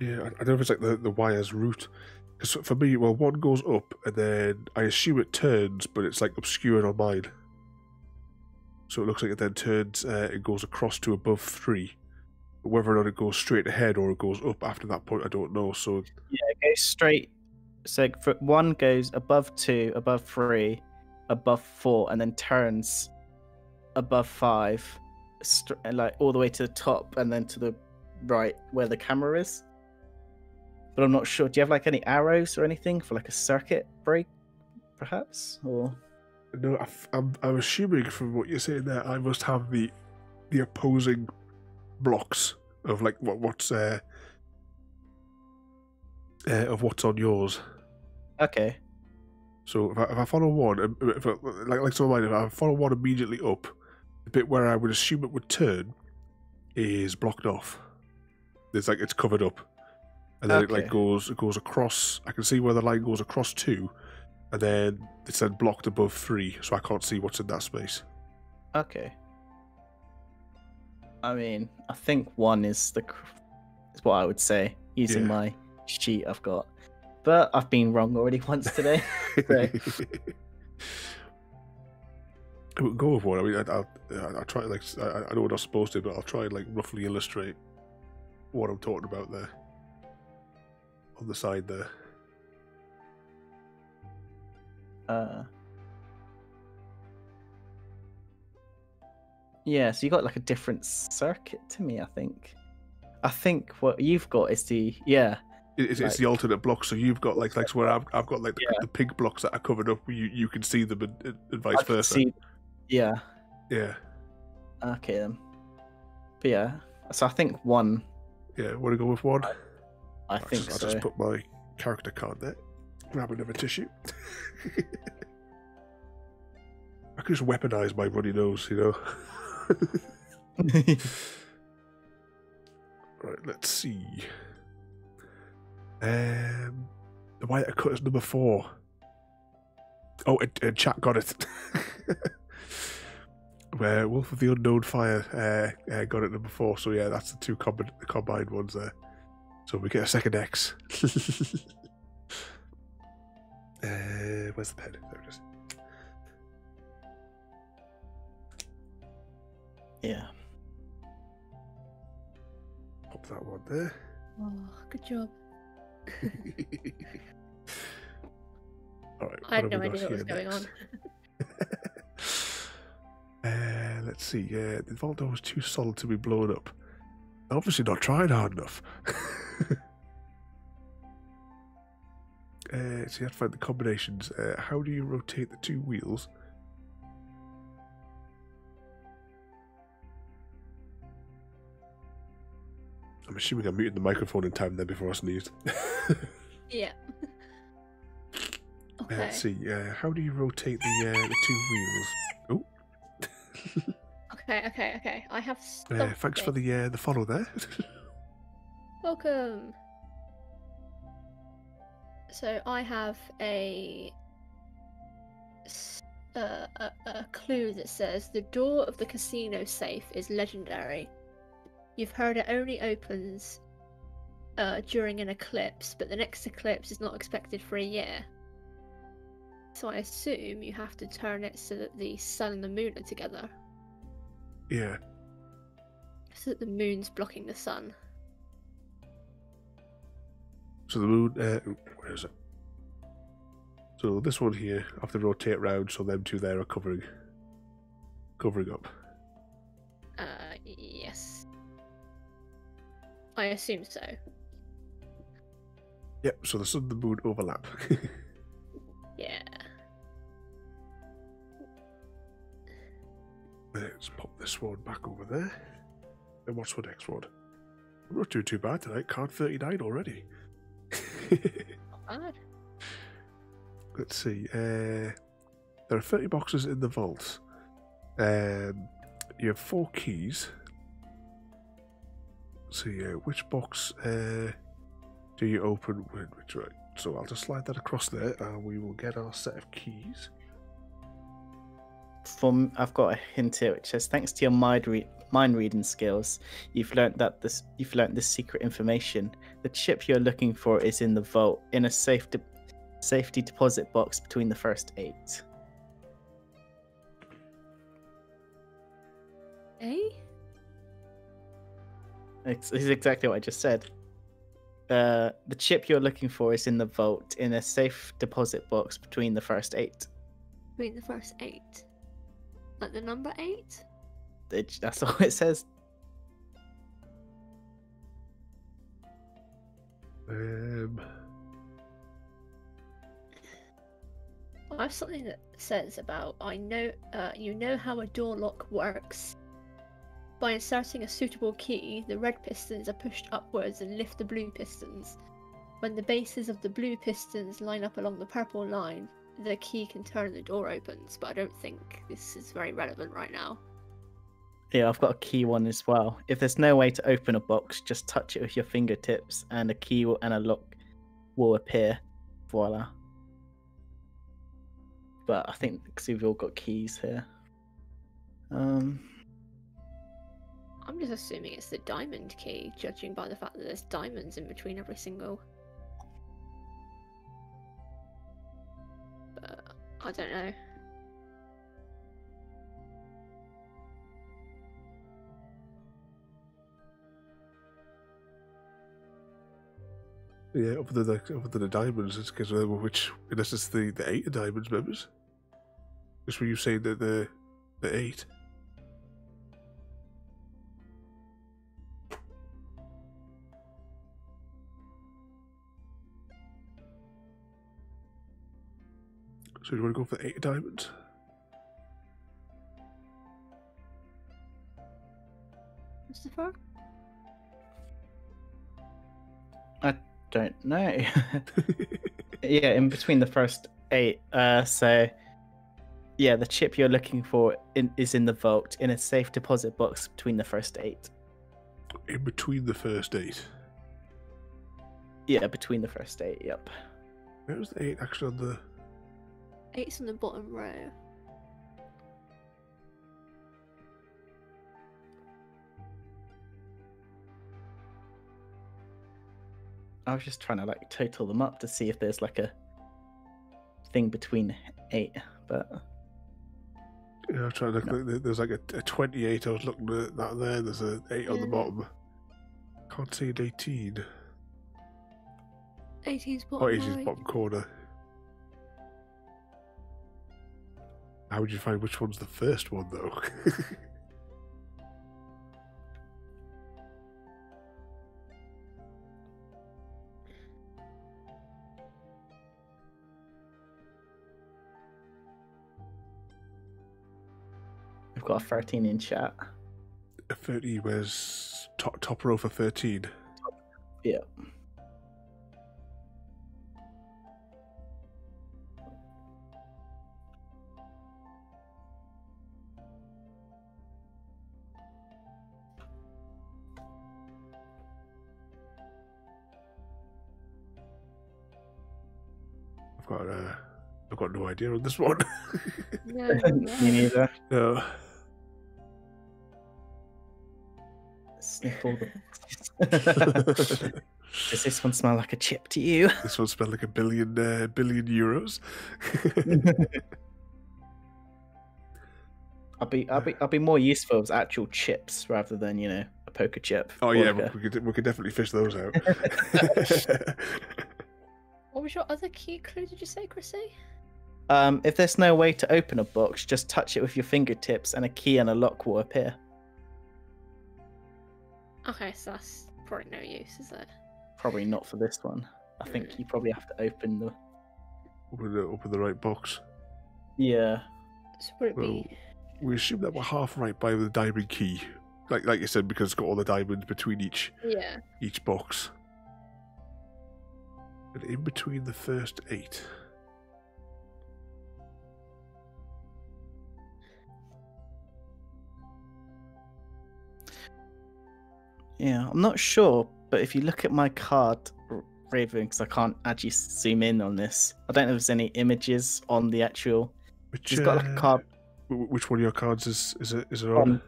Yeah, I, I don't know if it's like the, the wire's route. Because for me, well, one goes up and then I assume it turns, but it's like obscured on mine. So it looks like it then turns, uh, it goes across to above three. Whether or not it goes straight ahead or it goes up after that point, I don't know. So Yeah, it goes straight. So for one goes above two, above three, above four, and then turns above five, like all the way to the top, and then to the right where the camera is. But I'm not sure. Do you have like any arrows or anything for like a circuit break, perhaps? Or no, I f- I'm, I'm assuming from what you're saying there, I must have the the opposing blocks of like what what's uh, uh of what's on yours. okay, So if I, if I follow one, um, if I, like like some of mine, if I follow one immediately up, the bit where I would assume it would turn is blocked off. It's like it's covered up, and then it like goes it goes across. I can see where the line goes across two, and then it's then blocked above three, so I can't see what's in that space. okay. I mean, I think one is the is what I would say using Yeah. my sheet I've got, but I've been wrong already *laughs* once today. Right. I would go with one. I mean, I, I'll, I'll try like I, I know we're not supposed to, but I'll try and like roughly illustrate what I'm talking about there on the side there. Uh, yeah, so you got like a different circuit to me. I think. I think what you've got is the yeah It- It's, it's the alternate block, so you've got like like where I've, I've got like the, Yeah. the pink blocks that are covered up. You you can see them and, and- vice I versa. see- yeah, Yeah, okay then. But yeah, so I think one. yeah. Want to go with one? I I'll think just, so. I'll just put my character card there. Grab another tissue. *laughs* I could just weaponize my runny nose, you know. *laughs* *laughs* right, let's see. Um, the wire cut is number four. Oh, and, and chat got it. *laughs* Where Wolf of the Unknown Fire uh, uh, got it number four. So yeah, that's the two combined, combined ones there. So we get a second X. *laughs* uh, where's the pen? There it is. Yeah. Pop that one there. Oh, good job. *laughs* All right. I had no idea what was here going on. *laughs* uh, let's see. Yeah, the vault door was too solid to be blown up. Obviously, not trying hard enough. *laughs* uh, so you have to find the combinations. Uh, how do you rotate the two wheels? I'm assuming I muted the microphone in time there before I sneezed. *laughs* Yeah. *laughs* Uh, okay. Let's see. Uh, how do you rotate the uh, the two wheels? Oh, *laughs* Okay, okay, okay. I have Uh, something. thanks for the uh, the follow there. Welcome. So I have a, uh, a a clue that says the door of the casino safe is legendary. You've heard it only opens uh, during an eclipse, but the next eclipse is not expected for a year. So I assume you have to turn it so that the sun and the moon are together, yeah. so that the moon's blocking the sun. So the moon, uh, where is it? So this one here, I have to rotate round, so them two there are covering, covering up. Uh, yes. I assume so. Yep. So the sun and the moon overlap. *laughs* Yeah. Let's pop this one back over there. And what's the next one? I'm not doing too bad tonight. Card 39 already. *laughs* Not bad. Let's see. Uh, there are 30 boxes in the vault. Um, you have four keys. So, yeah, which box uh, do you open? with Which right? So I'll just slide that across there, and we will get our set of keys. From I've got a hint here which says thanks to your mind, re- mind reading skills, you've learnt that this you've learnt this secret information. The chip you're looking for is in the vault in a safe de- safety deposit box between the first eight. Eh? It's, it's exactly what I just said. Uh, the chip you're looking for is in the vault in a safe deposit box between the first eight. Between the first eight. Like the number eight? It, that's *laughs* all it says. Um, I have something that says about I know uh, you know how a door lock works. By inserting a suitable key, the red pistons are pushed upwards and lift the blue pistons. When the bases of the blue pistons line up along the purple line, the key can turn the door opens, but I don't think this is very relevant right now. Yeah, I've got a key one as well. If there's no way to open a box, just touch it with your fingertips, and a key and a lock will appear. Voila. But I think because we've all got keys here. Um, I'm just assuming it's the diamond key, judging by the fact that there's diamonds in between every single. But I don't know. yeah, other than the, other than the diamonds, it's because of uh, which, unless it's the, the eight of diamonds members. Just were you saying that the the eight? So you want to go for the eight of diamonds? Christopher? I don't know. *laughs* *laughs* yeah, in between the first eight. Uh, so yeah, the chip you're looking for in, is in the vault in a safe deposit box between the first eight. In between the first eight. Yeah, between the first eight. Yep. Where was the eight actually on the? Eight's on the bottom row. I was just trying to like total them up to see if there's like a thing between eight, but Yeah, I'm trying to look. No. There's like a, a 28. I was looking at that there. There's an eight on the bottom. Can't see an 18. 18's Oh, bottom 18's right. bottom corner. How would you find which one's the first one though? *laughs* I've got a 13 in chat. A 30 was top, top row for 13. Yeah. Idea on this one. *laughs* No, Me neither. no. Sniff all the. *laughs* Does this one smell like a chip to you? *laughs* This one spelled like a billion uh, billion euros. I'll be, I'll be, I'll be more useful as actual chips rather than you know a poker chip. oh or yeah, like we, a- we could we could definitely fish those out. What was your other key clue? Did you say, Chrissy? Um, if there's no way to open a box, just touch it with your fingertips, and a key and a lock will appear. Okay, so that's probably no use, is it? Probably not for this one. I think Mm. you probably have to open the. open, the, open the right box. Yeah. So would it Well, be? We assume that we're half right by the diamond key, like like you said, because it's got all the diamonds between each Yeah. each box. And in between the first eight. Yeah, I'm not sure, but if you look at my card, Raven, because I can't actually zoom in on this, I don't know if there's any images on the actual Which, She's got like a uh, card Which one of your cards is is it is it on? on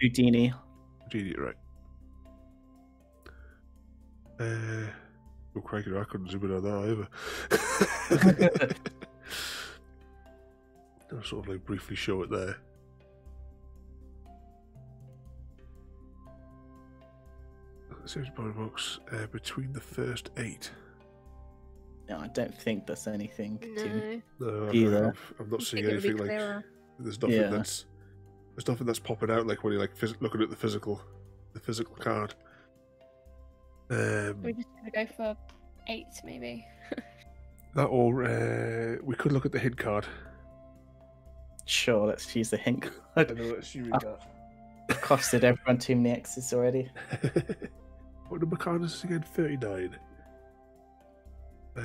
Houdini. Genie, right. Uh, oh, crikey, I couldn't zoom in on that either. *laughs* *laughs* I'll sort of like briefly show it there. Search body box uh, between the first eight. No, I don't think there's anything. No. No, I'm, Either. I've, I'm not seeing think it would be anything like. There's nothing Yeah. that's. There's nothing that's popping out like when you're like phys- looking at the physical, the physical card. Um, We're just gonna go for eight, maybe. *laughs* that or uh, we could look at the hint card. Sure, let's use the hint *laughs* I card. know, assuming Ah. that. Costed everyone too many X's already. *laughs* what number card is this again? 39. Uh,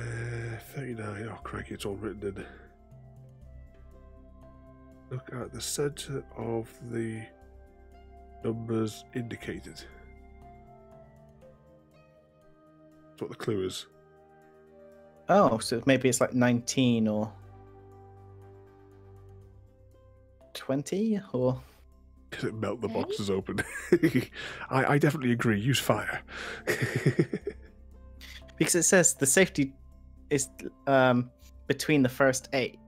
39. Oh, crikey, it's all written in. Look at the center of the numbers indicated. That's what the clue is. Oh, so maybe it's like 19 or 20 or. Does it melt the boxes open? *laughs* *laughs* I, I definitely agree. Use fire. *laughs* Because it says the safety is um, between the first eight,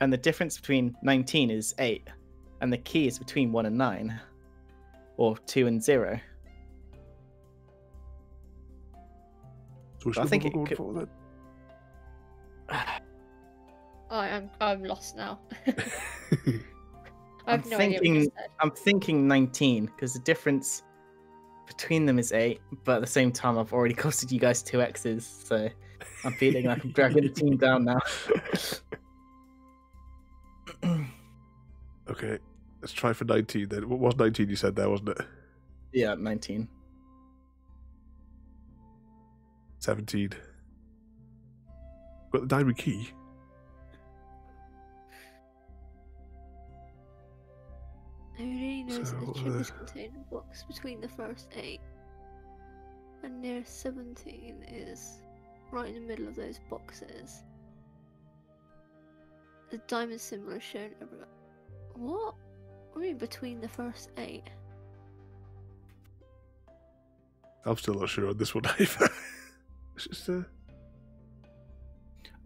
and the difference between 19 is eight, and the key is between one and nine, or two and zero. so I think it could- for then? *sighs* I am. I'm lost now. *laughs* I have I'm no thinking- you. I'm thinking 19 because the difference between them is eight, but at the same time, I've already *laughs* costed you guys two X's, so I'm feeling like I'm dragging the team down now. *coughs* Okay, let's try for 19 then. What was 19 you said there, wasn't it? yeah, 19. 17. Got the diamond key. Houdini knows that So, the chip is uh, contained in a box between the first eight, and near 17 is right in the middle of those boxes. The diamond symbol is shown everywhere. What? What do you mean between the first eight? I'm still not sure on this one *laughs* either. it's just, uh,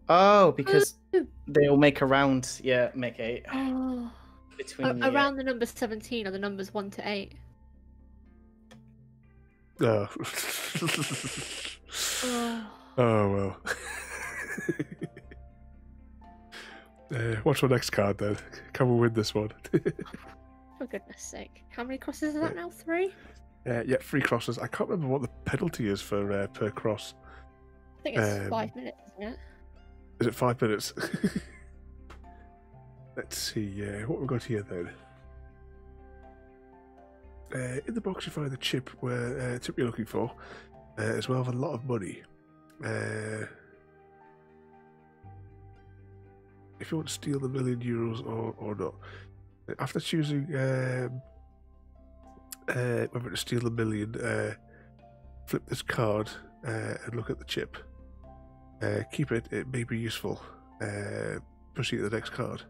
Oh, because they all make a round, yeah, make eight Oh. Between A- the, uh, around the number 17 are the numbers 1 to 8. oh. Oh. *laughs* *sighs* oh, well. *laughs* uh, what's your next card then? Can we win this one? *laughs* For goodness sake. How many crosses is that now? Three? uh, yeah, three crosses. I can't remember what the penalty is for uh, per cross. I think it's Um, five minutes, isn't it? Is it five minutes? Let's see. Uh, what we've got here then? Uh, in the box, you find the chip where uh, chip you're looking for, uh, as well as a lot of money. Uh, if you want to steal the million euros or, or not, after choosing um, uh, whether to steal the million, uh, flip this card and look at the chip. Keep it; it may be useful. proceed to the next card.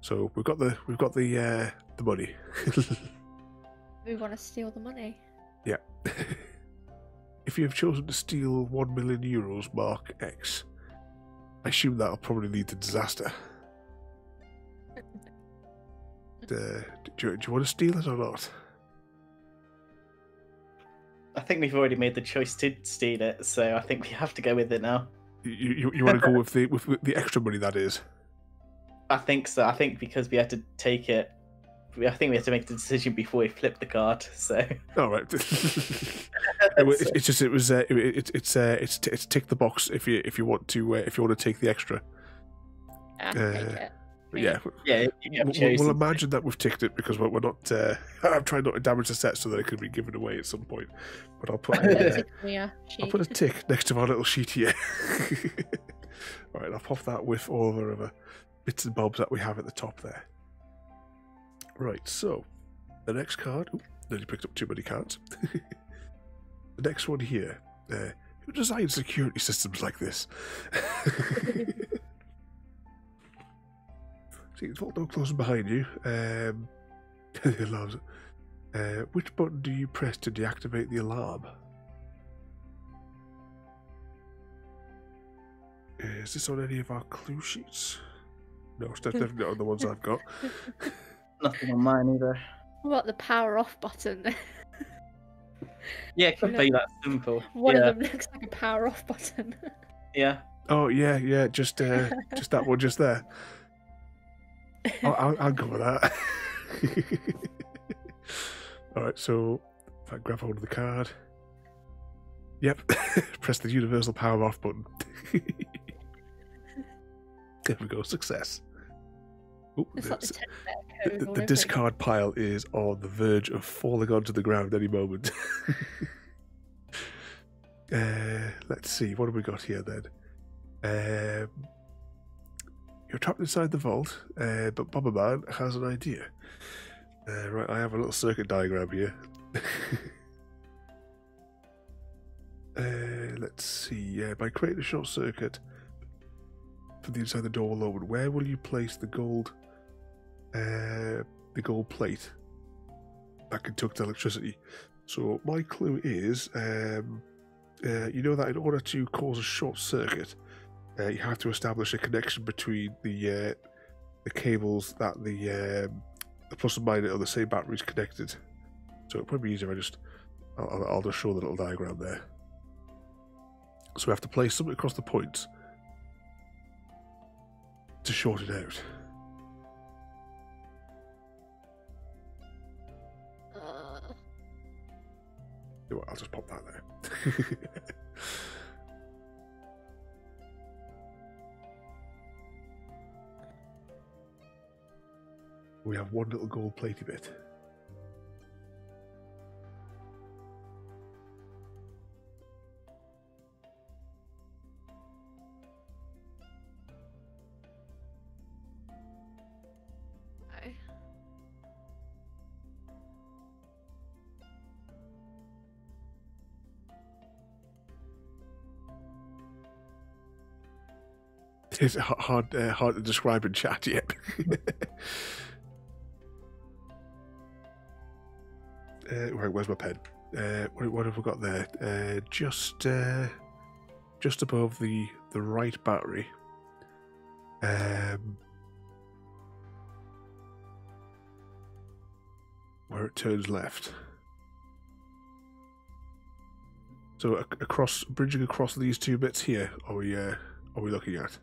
So we've got the we've got the uh, the money. *laughs* We want to steal the money. yeah. *laughs* if you have chosen to steal one million euros, mark X. I assume that'll probably lead to disaster. Uh, do, you, do you want to steal it or not? I think we've already made the choice to steal it, so I think we have to go with it now. You, you, you want to go with the with, with the extra money that is? I think so. I think because we had to take it, I think we had to make the decision before we flipped the card. So All right. *laughs* It's, *laughs* it's just it was uh, it, it, it's uh, it's t- it's tick the box if you if you want to uh, if you want to take the extra. Yeah, Uh, take yeah, yeah, we'll, we'll imagine that we've ticked it because we're, we're not. Uh, *laughs* I'm trying not to damage the set so that it could be given away at some point. But I'll put Yeah, a, uh, tick me a I'll put a tick next to my little sheet here. all right, I'll pop that with all of our other bits and bobs that we have at the top there. Right, so the next card. Oop, nearly picked up too many cards. *laughs* the next one here. Uh, who designed security systems like this? *laughs* See, it's door closing behind you. Um, *laughs* alarms. Uh, which button do you press to deactivate the alarm? Is this on any of our clue sheets? No, it's definitely not on the ones I've got. *laughs* Nothing on mine either. What about the power off button? Yeah, it could be that simple. One yeah, of them looks like a power off button. yeah. Oh yeah, yeah, just uh, *laughs* just that one, just there. I'll, I'll, I'll go with that. *laughs* All right, so if I grab hold of the card, yep, press the universal power off button. there we go, success. Ooh, It's like the the, the, code the- all the over discard pile is on the verge of falling onto the ground any moment. *laughs* uh, let's see, what have we got here then? Um, you're trapped inside the vault, uh, but Bomber Man has an idea. Uh, right, I have a little circuit diagram here. *laughs* uh, let's see. Uh, by creating a short circuit for the inside the door will open, where will you place the gold, uh, the gold plate that conducts electricity? So my clue is, um, uh, you know that in order to cause a short circuit, uh, you have to establish a connection between the uh, the cables that the um, the plus and minus of the same batteries connected. So it'll probably be easier. if I just I'll- I'll just show the little diagram there. So we have to place something across the points to short it out. I'll just pop that there. *laughs* we have one little gold platey bit. It's hard, uh, hard to describe in chat yet. *laughs* uh, right, where's my pen? Uh, what, what have we got there? Uh, just, uh, just above the the right battery. Um, where it turns left. So across, bridging across these two bits here, are we? Uh, are we looking at?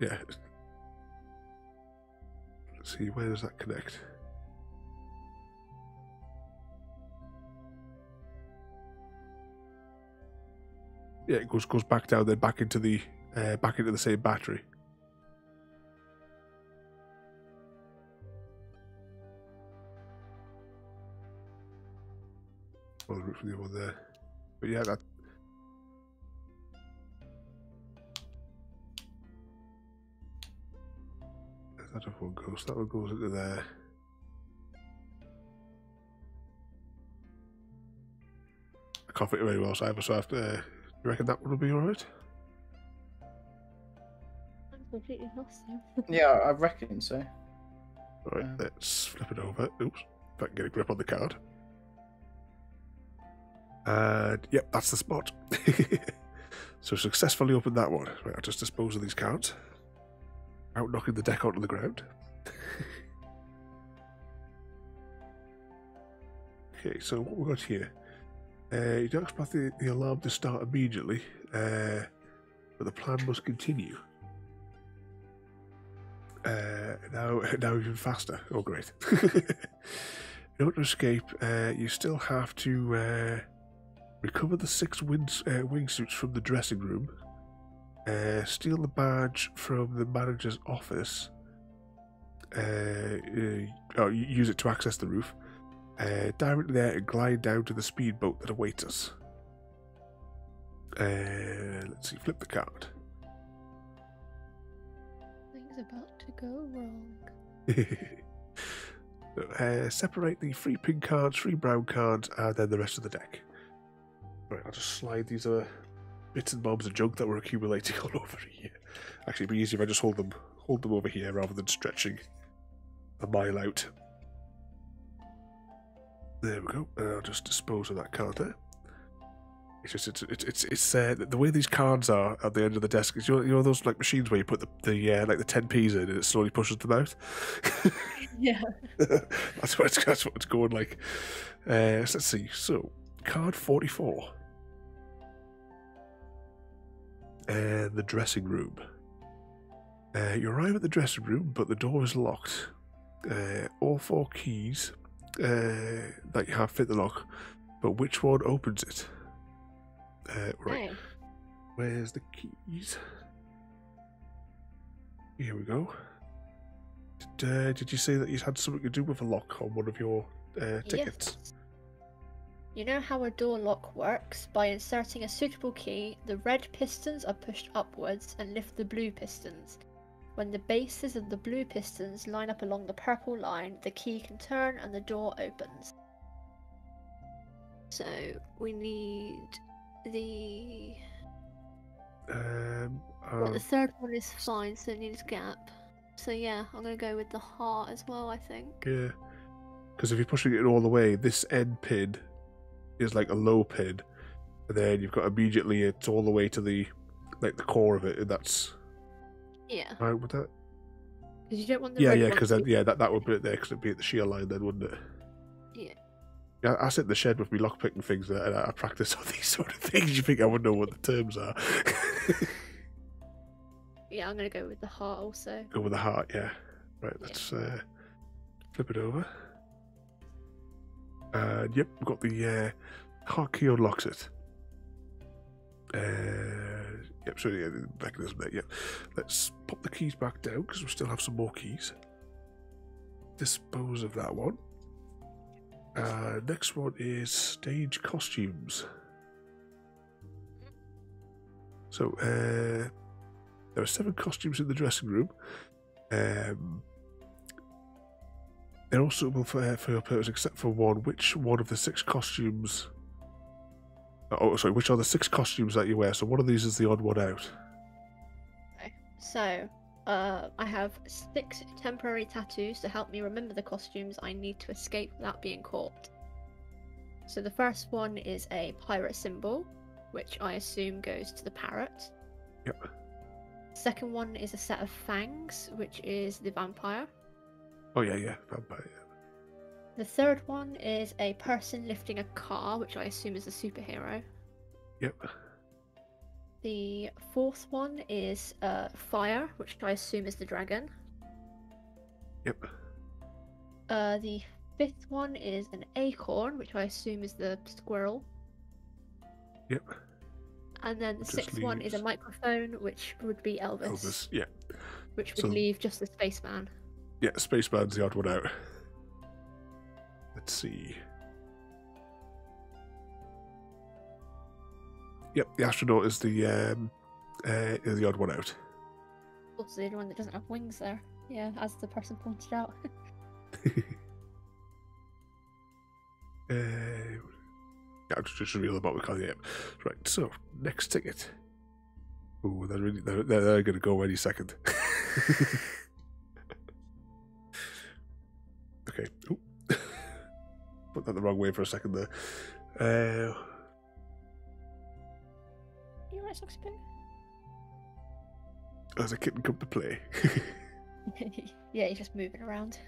Yeah. Let's see, where does that connect? Yeah, it goes goes back down, then back into the uh, back into the same battery. Well, the route from the other one there, but yeah, that that other one goes. That one goes into there. I can't think of anyone else either. So I have to, uh, you reckon that one will be all right? I'm completely lost now. *laughs* Yeah, I reckon so. All right, Yeah. let's flip it over. Oops, if I can get a grip on the card. And yep, that's the spot. *laughs* so successfully opened that one. Right, I'll just dispose of these cards. Out knocking the deck onto the ground. okay, so what we've got here. Uh, you don't expect the, the alarm to start immediately, uh, but the plan must continue. Uh, now, *laughs* now even faster. Oh, great! *laughs* In order to escape, uh, you still have to uh, recover the six wings, uh, wingsuits from the dressing room, uh, steal the badge from the manager's office, uh, uh, oh, use it to access the roof, uh, directly there and glide down to the speedboat that awaits us. Uh, let's see, flip the card. Things about to go wrong. *laughs* uh, separate the three pink cards, three brown cards, and then the rest of the deck. Right, I'll just slide these uh, bits and bobs of junk that were accumulating *laughs* all over here. Actually, it'd be easier if I just hold them, hold them over here rather than stretching a mile out. There we go. I'll just dispose of that card there. It's just it's it's it's, it's uh, the- way these cards are at the end of the desk. Is you know, you know those like machines where you put the the uh, like the ten p's in and it slowly pushes them out. *laughs* Yeah. *laughs* that's what it's, that's what it's going like. Uh, so let's see. So, card 44. And the dressing room. Uh, you arrive at the dressing room, but the door is locked. Uh, all four keys uh, that you have fit the lock, but which one opens it? Uh, right. Hey, Where's the keys? Here we go. Did, uh, did you say that you had something to do with a lock on one of your uh, tickets? Yes. You know how a door lock works? By inserting a suitable key, the red pistons are pushed upwards and lift the blue pistons. When the bases of the blue pistons line up along the purple line, the key can turn and the door opens. So we need the. Um, well, um, the third one is fine, so it needs gap. So yeah, I'm gonna go with the heart as well. I think. yeah. Because if you're pushing it all the way, this end pin is like a low pin, and then you've got immediately it's all the way to the like the core of it, and that's Yeah, right with that. because you don't want the. Yeah, yeah. Because then yeah, that that would be it there because it'd be at the shear line then, wouldn't it? Yeah. Yeah, I sit in the shed with me lockpicking things and I, I practice *laughs* on these sort of things. You think I would know what the terms are? *laughs* Yeah, I'm gonna go with the heart also. Go with the heart, yeah. Right, let's uh, flip it over. And yep, we've got the uh, unlocks it. Uh, yep, so yeah, the mechanism there, yep. Let's pop the keys back down because we still have some more keys. Dispose of that one. Uh, next one is stage costumes. So, uh, there are seven costumes in the dressing room. Um, they're all suitable for, for your purpose except for one. Which one of the six costumes? Oh, sorry. Which are the six costumes that you wear? So one of these is the odd one out. Okay. So, uh, I have six temporary tattoos to help me remember the costumes I need to escape without being caught. So the first one is a pirate symbol, which I assume goes to the parrot. Yep. Second one is a set of fangs, which is the vampire. Oh yeah, yeah. Vampire. The third one is a person lifting a car, which I assume is a superhero. Yep. The fourth one is uh, fire, which I assume is the dragon. Yep. Uh, the fifth one is an acorn, which I assume is the squirrel. Yep. And then the Just sixth one is a microphone, which would be Elvis, Elvis. Yeah. which would So- leave just the spaceman. Yeah. space Spaceman's the odd one out. Let's see. Yep. The astronaut is the um, uh, is the odd one out. Also, the only one that doesn't have wings there. Yeah, as the person pointed out. *laughs* *laughs* Uh, Yeah, I just real about the card. Yeah. Right. So next ticket. Ooh, they're really they're, they're, they're going to go any second. *laughs* okay. Ooh. *laughs* Put that the wrong way for a second there. Uh, You right, Soxy Poo? as a kitten come to play. *laughs* yeah, he's just moving around.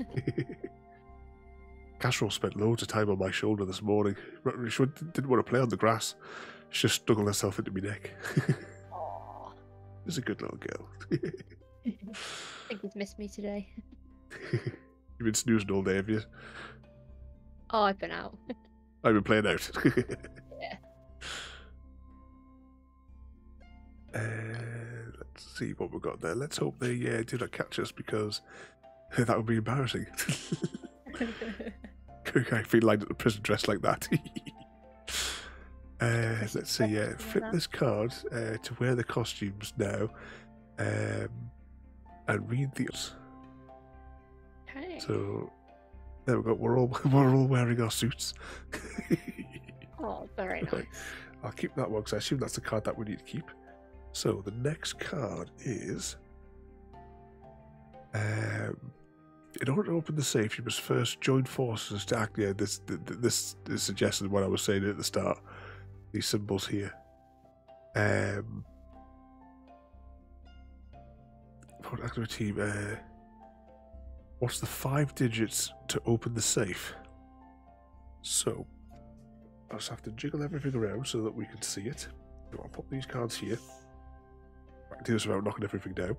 *laughs* Casserole spent loads of time on my shoulder this morning. She didn't want to play on the grass. She just snuggled herself into my neck. She's a good little girl. I think he's missed me today. You've been snoozing all day, have you? Oh, I've been out. *laughs* I've been playing out. *laughs* Yeah. Uh, let's see what we've got there. Let's hope they uh, do not catch us because *laughs* that would be embarrassing. I feel like at the prison dressed like that. uh, let's see. Yeah, flip this card uh, to wear the costumes now, um, and read the. So there we go. We're all *laughs* we're all wearing our suits. *laughs* Oh, very nice. I'll keep that one because I assume that's the card that we need to keep. So the next card is. Um, in order to open the safe, you must first join forces to act. Yeah, this th- th- this is suggested what I was saying at the start. These symbols here. Um, what activity? Uh, what's the five digits to open the safe? So, I just have to jiggle everything around so that we can see it. I'll put these cards here. I can do this without knocking everything down.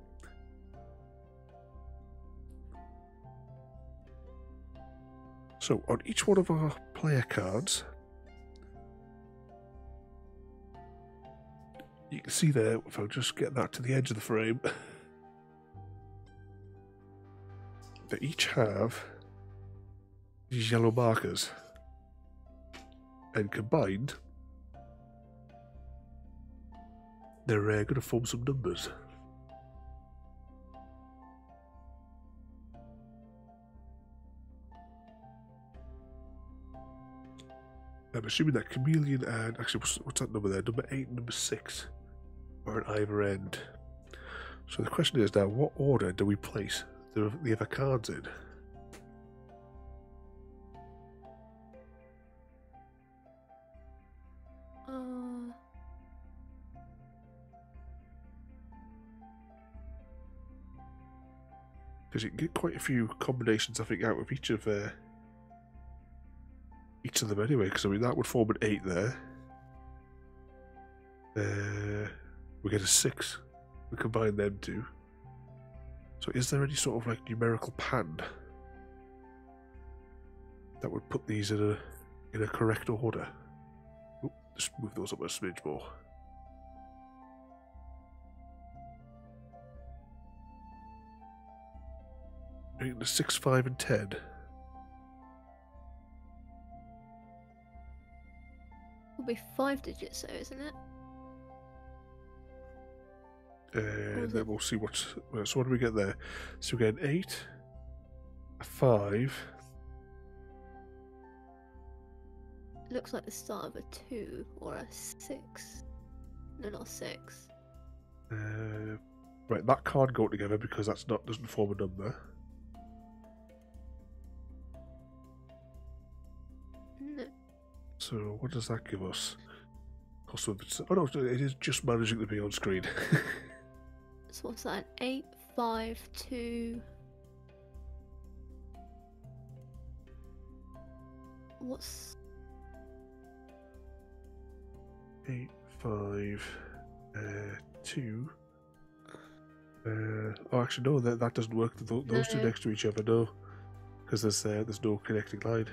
So on each one of our player cards, you can see there, if I'll just get that to the edge of the frame, *laughs* they each have these yellow markers and combined, they're uh, going to form some numbers. I'm assuming that chameleon and actually, what's, what's that number there? Number eight number six are at either end. So the question is now, what order do we place the, the other cards in? Uh, because you can get quite a few combinations, I think, out of each of uh, each of them anyway. Because I mean, that would form an eight there. Uh, we get a six. We combine them two. So, is there any sort of like numerical pattern that would put these in a in a correct order? Oop, just move those up a smidge more. Eight, the six, five, and ten. will be five digits though, isn't it? And then we'll see what's. well, So what do we get there? So we get an eight, a five. Looks like the start of a two or a six. No, not a six. Uh, right, that can't go together because that's not doesn't form a number. No. So what does that give us? Oh no, it is just managing to be on screen. *laughs* So what's that? Eight, five, two. What's Eight, five, uh, two. Uh, oh, actually, no, that that doesn't work. Th- Those two next to each other, no, because there's uh, there's no connecting line.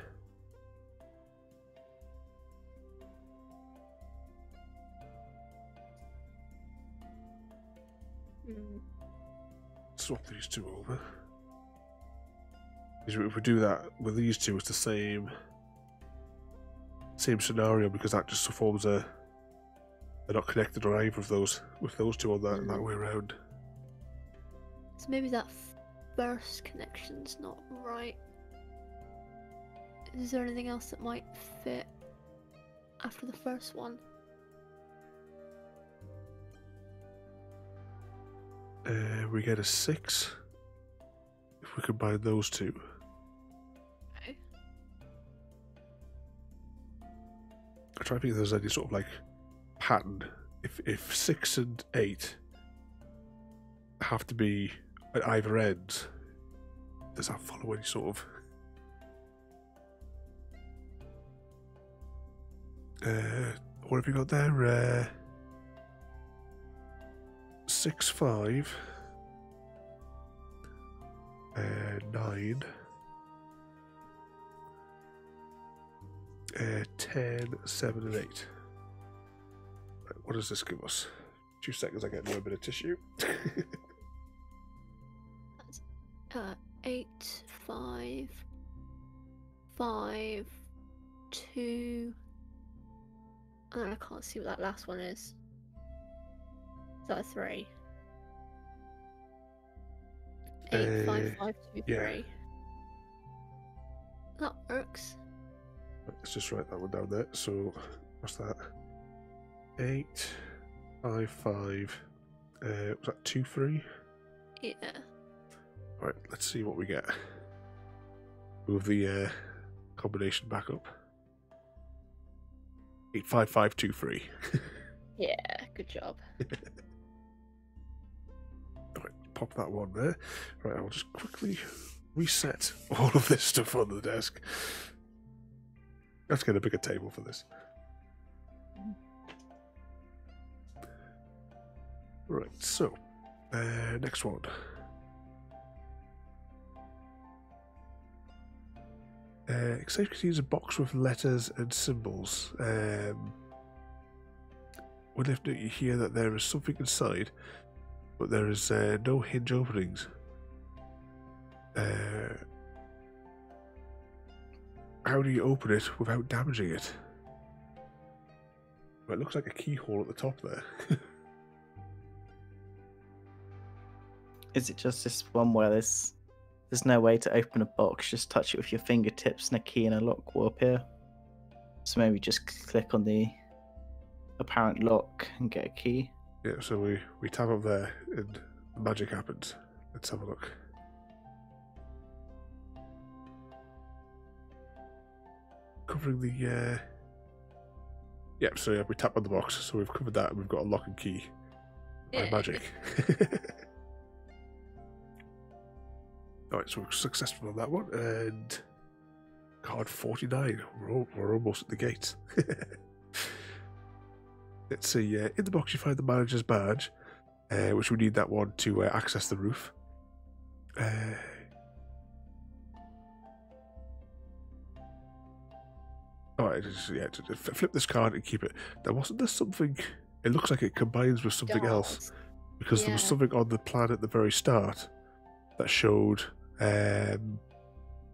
Swap these two over. 'Cause If we do that with these two, it's the same same scenario because that just forms a they're not connected on either of those with those two on that that Mm. way around. so maybe that first connection's not right. Is there anything else that might fit? after the first one. Uh, we get a six. If we combine those two. Okay. I try to think if there's any sort of like pattern. If if six and eight have to be at either end, does that follow any sort of? Uh, what have you got there? Uh, six five. Uh, nine. Uh, 10, 7, and 8. Right, what does this give us? Two seconds, I get a bit of tissue. *laughs* Uh, eight, five, five, two. I can't see what that last one is. That three? Eight, Uh, five, two, yeah. three. That works. Let's just write that one down there. So, what's that? 8, 5, 5. Uh, was that 2, 3? Yeah. Right, let's see what we get. Move the uh, combination back up. 8, 5, 5, 2, 3. *laughs* Yeah, good job. *laughs* Pop that one there. Right, I'll just quickly reset all of this stuff on the desk. Let's get a bigger table for this. Right, so uh, next one. Uh, Xavier contains a box with letters and symbols. Um, when if you hear that there is something inside, but there is uh, no hinge openings. Uh, how do you open it without damaging it? Well, it looks like a keyhole at the top there. *laughs* Is it just this one where there's there's no way to open a box? Just touch it with your fingertips, and a key and a lock will appear. So maybe just click on the apparent lock and get a key. Yeah, so we, we tap up there and the magic happens. Let's have a look. Covering the. Uh... Yep, so yeah, we tap on the box, so we've covered that and we've got a lock and key by magic. *laughs* Alright, so we're successful on that one, and card 49. We're, all, we're almost at the gates. *laughs* Let's see, uh, in the box you find the manager's badge, uh, which we need that one to uh, access the roof. Uh, Alright, just, yeah, flip this card and keep it. There wasn't there something. It looks like it combines with something else because there was something on the plan at the very start that showed um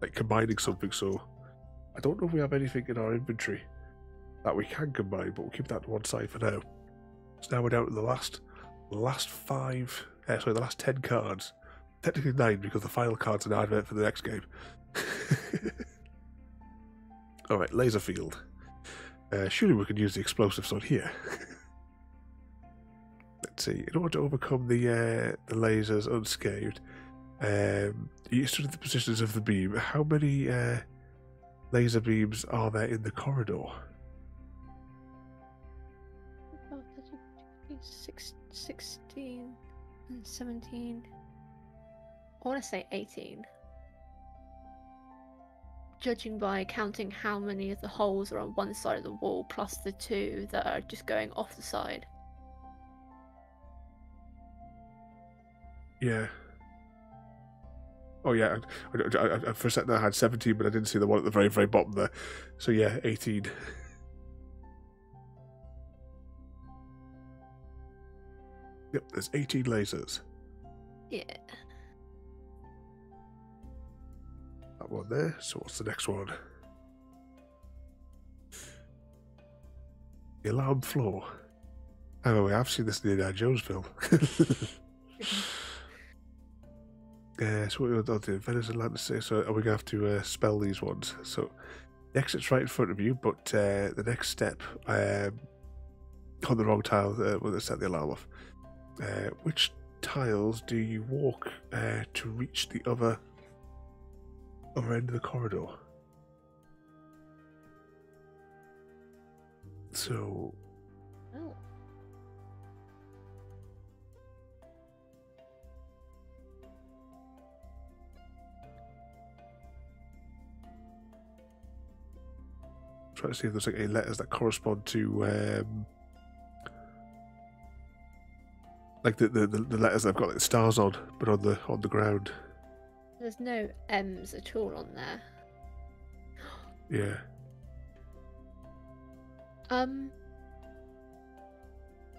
like combining something so I don't know if we have anything in our inventory that we can combine but we'll keep that to one side for now so now we're down to the last last five uh, sorry the last ten cards technically nine because the final card's are an advert for the next game *laughs* all right laser field uh, surely we can use the explosives on here *laughs* let's see. In order to overcome the uh, the lasers unscathed, um, you at the positions of the beam. How many uh, laser beams are there in the corridor? Six- 16 and 17. I want to say 18. Judging by counting how many of the holes are on one side of the wall plus the two that are just going off the side. Yeah. Oh yeah. I, I, I, for a second I had seventeen, but I didn't see the one at the very very bottom there. So yeah, eighteen. *laughs* Yep, there's eighteen lasers. Yeah. That one there. So what's the next one? The alarm floor. Oh, I've seen this in Indiana Jones film. *laughs* Yeah, so what we'll do, Venice and Atlantis. So are we going to have to uh, spell these ones? So The exit's right in front of you, but uh, the next step um, on the wrong tile uh, will set the alarm off. Uh, which tiles do you walk uh, to reach the other other end of the corridor? So Oh. try to see if there's like any letters that correspond to um like the, the, the, letters that have got like stars on but on the on the ground There's no M's at all on there. yeah Um,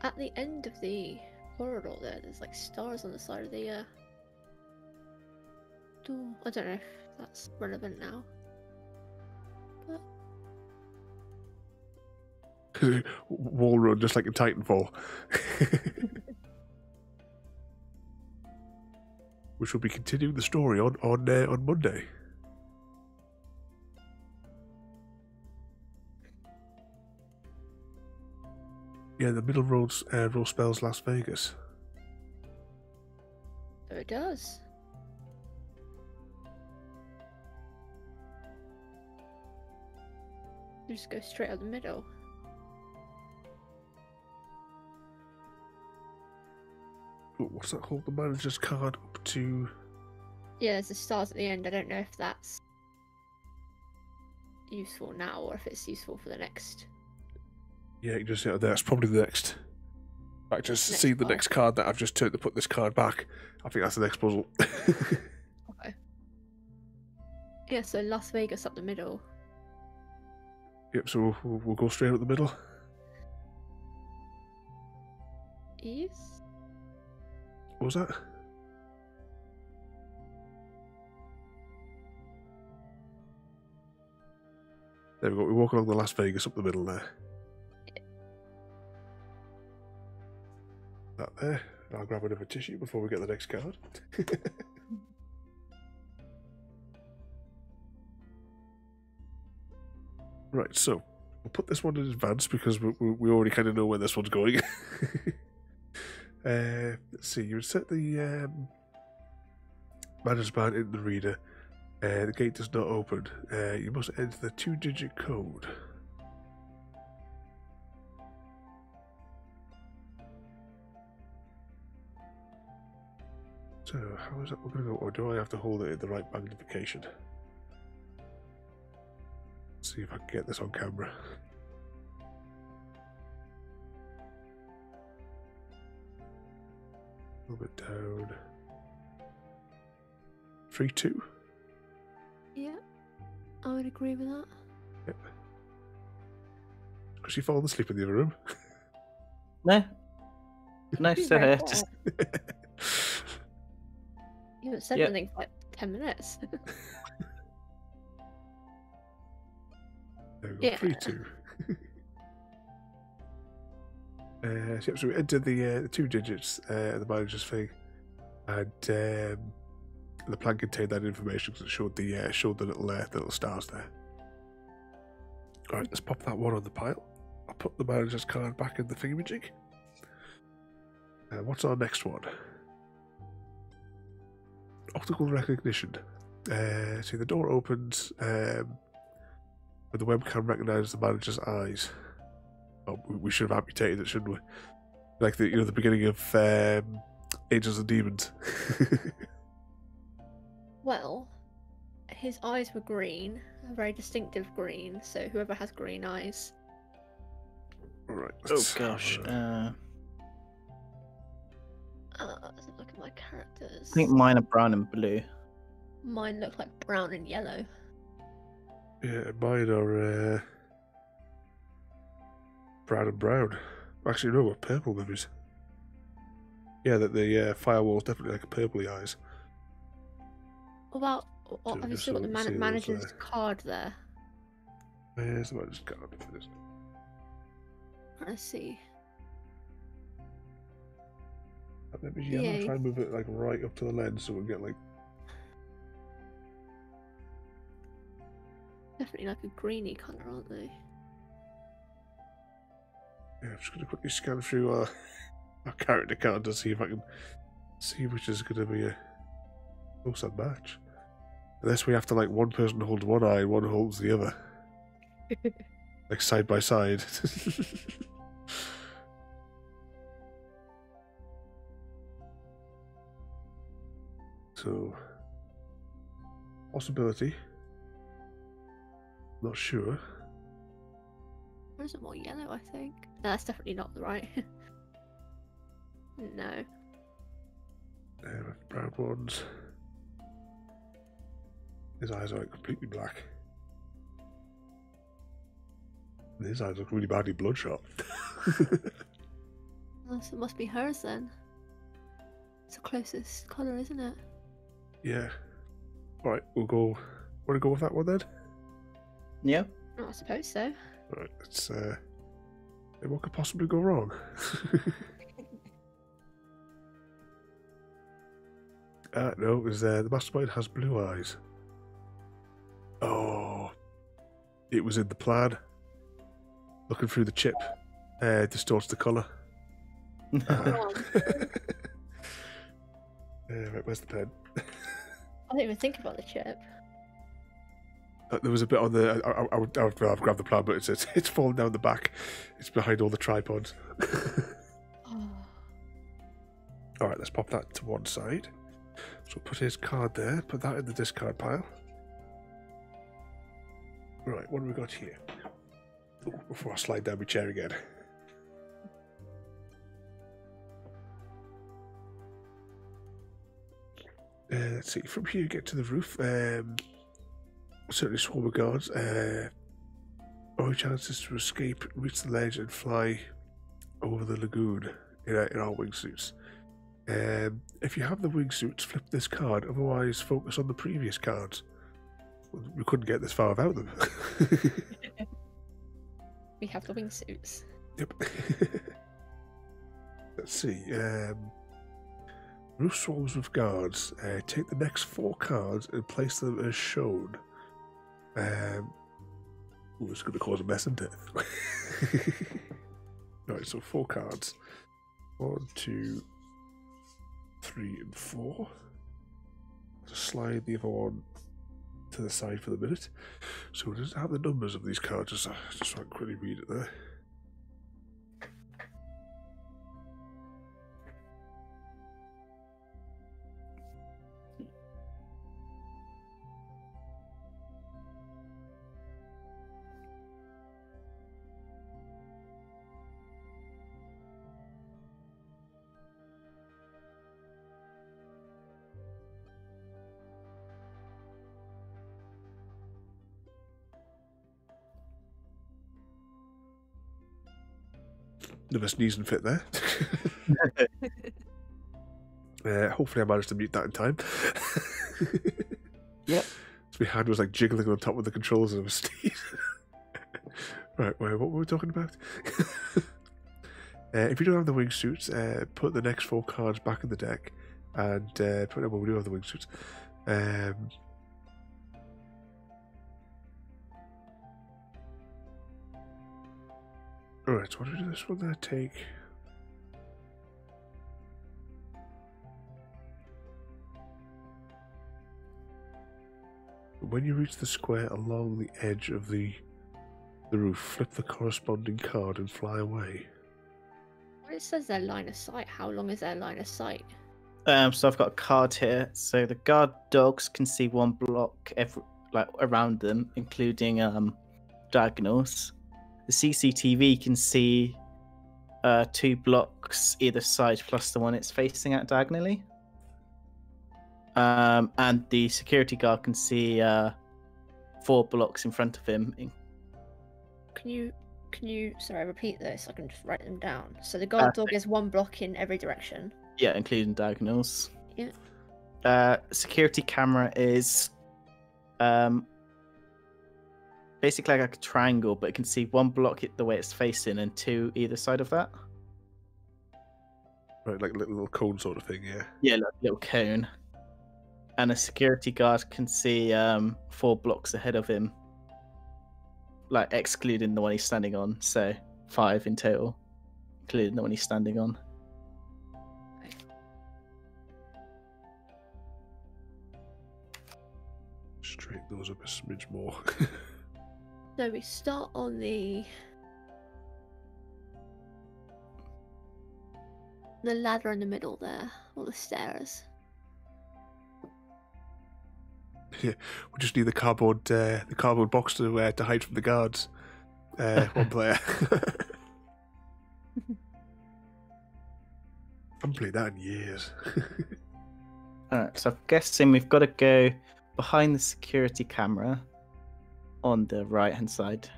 at the end of the corridor there, there's like stars on the side of the uh, door. I don't know if that's relevant now. But *laughs* wall run just like in titanfall *laughs* *laughs* which will be continuing the story on on uh, on monday yeah the middle road uh, spells las vegas So it does. Just go straight up the middle. What's that called the manager's card up to Yeah, there's the stars at the end. I don't know if that's useful now or if it's useful for the next. Yeah, you just there. That's probably the next. I just Next see the card. next card that I've just turned to put this card back. I think that's the next puzzle. *laughs* Okay. Yeah, so Las Vegas up the middle. yep, so we'll, we'll, go straight up the middle. Yes. What was that? There we go. We walk along the Las Vegas up the middle there. That there. I'll grab another tissue before we get the next card. *laughs* right, so we'll put this one in advance because we, we, we already kind of know where this one's going. *laughs* uh, let's see, you set the um, manager's band in the reader. Uh, the gate does not open. Uh, you must enter the two digit code. So, how is that going to go? Or do I have to hold it in the right magnification? see if I can get this on camera. A little bit down. 3 2. Yeah, I would agree with that. Yep. Has she fallen asleep in the other room? *laughs* No. *laughs* No, Be still very here. quiet. Just *laughs* You haven't said Yeah. anything for like 10 minutes. There we go, Yeah. 3 2. Uh, so, we entered the, uh, the two digits, uh, the manager's thing, and um, the plan contained that information because it showed the uh, showed the little uh, the little stars there. All right, let's pop that one on the pile. I'll put the manager's card back in the thingamajig. Uh, what's our next one? Optical recognition. Uh, see, the door opens, um, but the webcam recognizes the manager's eyes. Oh, we- we should have amputated it, shouldn't we? Like the you know the beginning of um, Angels and Demons. *laughs* well, his eyes were green, a very distinctive green, so whoever has green eyes. Right. Oh gosh. uh, Uh, Uh, let's look at my characters. I think mine are brown and blue. Mine look like brown and yellow. Yeah, mine are uh, brown and brown. Actually, no, we're purple maybe. Yeah, that the uh, firewall's definitely like a purpley eyes. What about? oh, So have you still got the man- manager's there. card there? Where's the manager's card for this? Let's see. Maybe yellow. Yeah, Try and move it like right up to the lens so we get like. Definitely like a greeny colour, aren't they? Yeah, I'm just going to quickly scan through our, *laughs* our character card to see if I can see which is going to be a close up match. Unless we have to, like, one person holds one eye and one holds the other. *laughs* like, side by side. *laughs* so, possibility. Not sure. Or is it more yellow, I think? No, that's definitely not the right. *laughs* no. Uh, brown ones. His eyes are like completely black. And his eyes look really badly bloodshot. *laughs* So it must be hers then. It's the closest colour, isn't it? yeah. Right, we'll go. Want to go with that one then? Yeah. Oh, I suppose so. Right, let's. Uh, what could possibly go wrong? *laughs* uh, no, it was uh, the mastermind has blue eyes. Oh, it was in the plan. Looking through the chip uh, distorts the color. *laughs* *laughs* Uh, right, where's the pen? I didn't even think about the chip. Uh, there was a bit on the. I, I, would, I would rather grab the plan, but it's it's, it's fallen down the back. It's behind all the tripods. Oh, *laughs* all right, let's pop that to one side. So put his card there. Put that in the discard pile. Right, what do we got here? Ooh, before I slide down my chair again. Uh, let's see. From here, get to the roof. Um, certainly, swarm of guards. Uh, only chances to escape, reach the ledge, and fly over the lagoon in our, in our wingsuits. Um, if you have the wingsuits, flip this card. Otherwise, focus on the previous cards. We couldn't get this far without them. *laughs* we have the wingsuits. Yep. *laughs* Let's see. Um, roof swarms with guards. Uh, take the next four cards and place them as shown. Um, ooh, it's going to cause a mess, isn't *laughs* it? right, so four cards. One, two, three, and four. Just slide the other one to the side for the minute. So it doesn't have the numbers of these cards, just, uh, just so I can quickly read it there. Never sneeze and fit there. *laughs* uh, hopefully, I managed to mute that in time. *laughs* Yep. So my hand was like jiggling on top of the controls and I was *laughs* sneezing. right, wait, what were we talking about? uh, if you don't have the wingsuits, uh, put the next four cards back in the deck and uh, put. Well, we do have the wingsuits. Um, Alright, so what do we do this one there? Take. When you reach the square along the edge of the the roof, flip the corresponding card and fly away. When it says their line of sight, how long is their line of sight? Um, so I've got a card here. So the guard dogs can see one block every like around them, including um diagonals. The CCTV can see uh two blocks either side plus the one it's facing at diagonally. Um, and the security guard can see uh four blocks in front of him. Can you can you sorry repeat this? I can just write them down. So the guard dog is one block in every direction. Yeah, including diagonals. Yeah. Uh, security camera is um basically like a triangle, but it can see one block the way it's facing and two either side of that. Right, like a little, little cone sort of thing, yeah. Yeah, like a little cone. And a security guard can see um four blocks ahead of him like excluding the one he's standing on. So five in total, including the one he's standing on. Straight those up a smidge more. *laughs* So we start on the the ladder in the middle there, or the stairs. *laughs* Yeah, we just need the cardboard, uh, the cardboard box to uh, to hide from the guards. Uh, *laughs* one player. I *laughs* haven't played that in years. Alright, so I'm guessing we've got to go behind the security camera on the right hand side.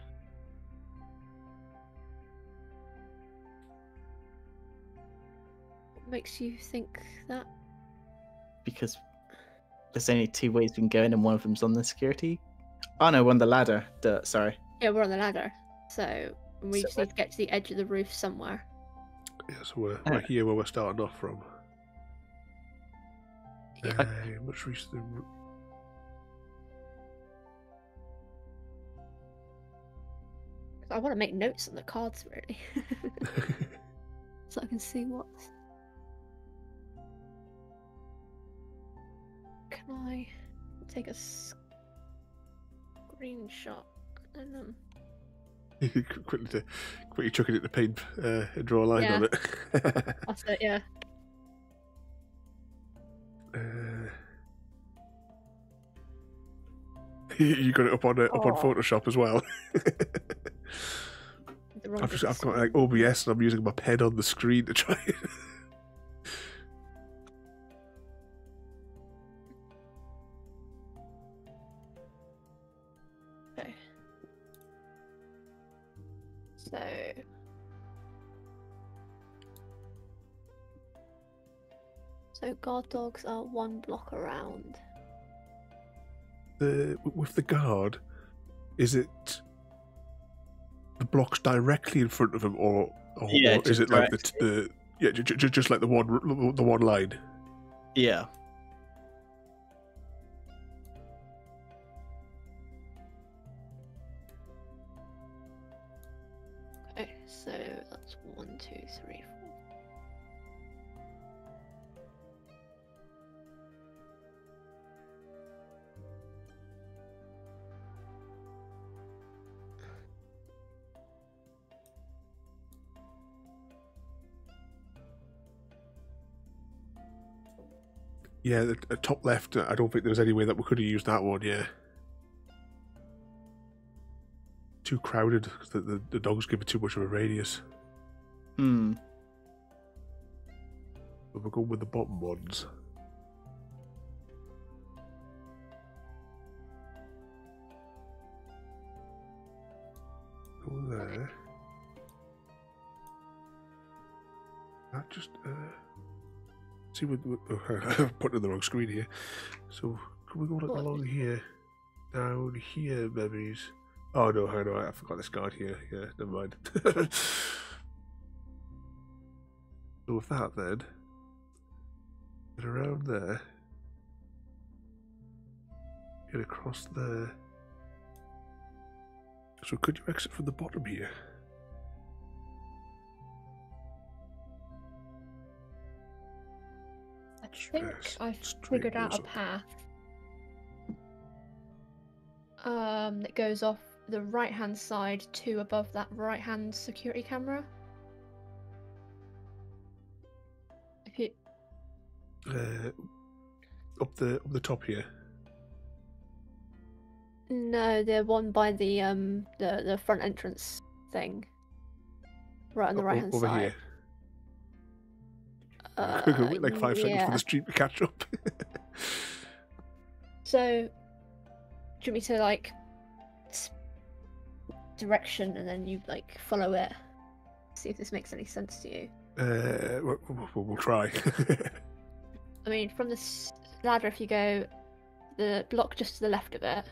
What makes you think that? because there's only two ways we can go in, and one of them's on the security. Oh no, on the ladder. Duh, sorry. Yeah, we're on the ladder, so we So just need to get to the edge of the roof somewhere. yeah, so we're, we're here where we're starting off from. Yeah, Uh, I- much reach the. I want to make notes on the cards really, *laughs* so I can see what's. Can I take a screenshot and um? *laughs* quickly to quickly chuck it in the paint uh, and draw a line Yeah. on it. *laughs* That's it. Yeah. uh, you got it up on uh, up on Photoshop as well. I've just I've got like OBS and I'm using my pen on the screen to try. *laughs* Okay. So. So guard dogs are one block around. the with the guard, is it the blocks directly in front of him, or, or, Yeah, or is it like the, the yeah, j- j- just like the one the one line? Yeah. Yeah, the, the top left. I don't think there's any way that we could have used that one. Yeah, too crowded. 'cause The, the the dogs give it too much of a radius. Hmm. But we're going with the bottom ones. Go there. That just uh. See, we we- *laughs* I've put it in the wrong screen here. So can we go like along here, down here, maybe? Oh no, I know. I forgot this card here. Yeah, never mind. *laughs* so with that, then get around there, get across there. So could you exit from the bottom here? Think I've figured out a path. Um, that goes off the right hand side to above that right hand security camera. If you Uh, up the up the top here. no, the one by the um the the front entrance thing, right on the right hand over side. here. Uh, wait like five seconds for the stream to catch up. *laughs* So, do you want me to like direction and then you like follow it? See if this makes any sense to you. uh, we'll, we'll, we'll try. *laughs* I mean, from this ladder, if you go the block just to the left of it,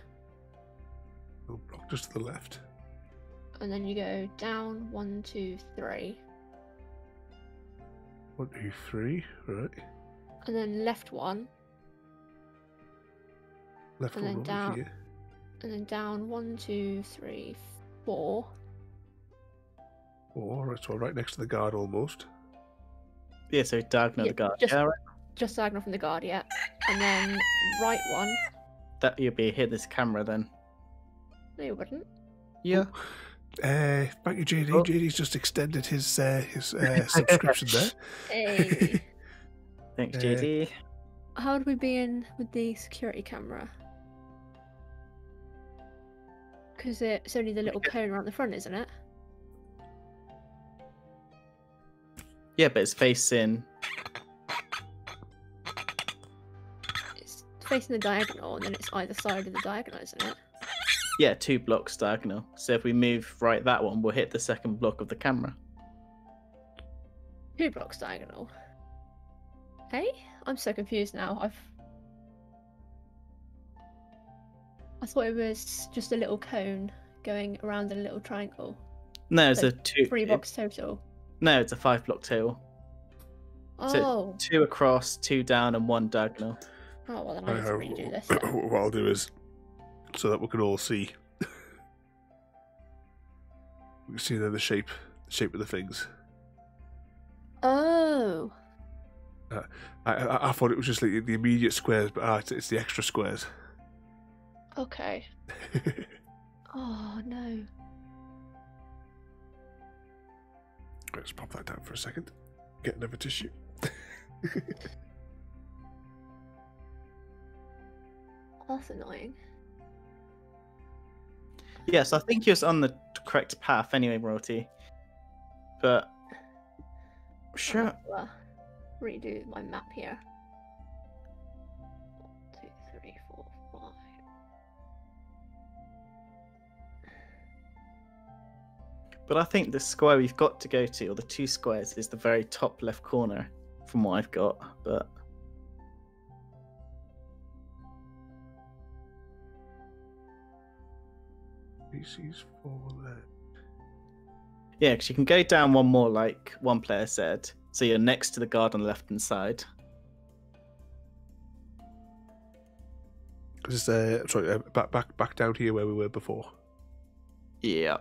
We'll block just to the left. and then you go down one, two, three, One, two, three. Right. and then left one, Left And one then over down. here. and then down one, two, three, four. Oh, right, so right next to the guard almost. Yeah, so diagonal Yeah, the guard. just- Yeah, right. Just diagonal from the guard, yeah. And then right one. That you'd be hit this camera then. No, you wouldn't. Yeah. Uh, thank you, JD. Oh. JD's just extended his uh, his uh, *laughs* *laughs* subscription there. Hey. *laughs* Thanks, Uh, JD. How would we be in with the security camera? Because it's only the little cone around the front, isn't it? Yeah, but it's facing. It's facing the diagonal, and then it's either side of the diagonal, isn't it? Yeah, two blocks diagonal. So if we move right that one, we'll hit the second block of the camera. Two blocks diagonal. Hey, I'm so confused now. I've. I thought it was just a little cone going around in a little triangle. No, it's So a two. Three blocks total. No, it's a five block total. So- Oh, Two across, two down, and one diagonal. oh well, then I need to Uh, redo *coughs* this. then. what I'll do is, so that we can all see, *laughs* we can see the shape, the shape of the things. Oh, I, I, I thought it was just like the immediate squares, but ah, it's, it's the extra squares. okay. *laughs* Oh no. Let's pop that down for a second. Get another tissue. *laughs* That's annoying. Yes, I think you're on the correct path anyway, Royalty. But sure. I'll, uh, redo my map here. One, two, three, four, five. But I think the square we've got to go to, or the two squares, is the very top left corner from what I've got. But Species for that. yeah, because you can go down one more, like one player said. So you're next to the guard on the left hand side. Is uh, sorry, uh, back back back down here where we were before. Yeah.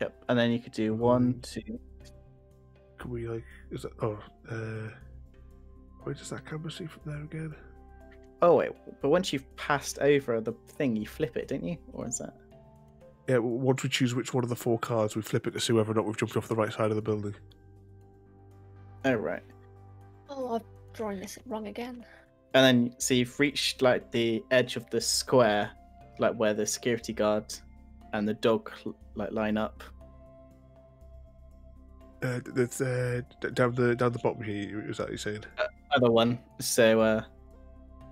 Yep, and then you could do one, two. Can we like? Is that? Oh, uh, where does that camera see from there again? Oh wait, but once you've passed over the thing, you flip it, don't you? Or is that? Yeah, once we choose which one of the four cards, we flip it to see whether or not we've jumped off the right side of the building. Oh right. Oh, I'm drawing this wrong again. And then so you've reached like the edge of the square, like where the security guard and the dog like line up. Uh, that's uh, down the down the bottom here. Is that what you're saying? Other one. So uh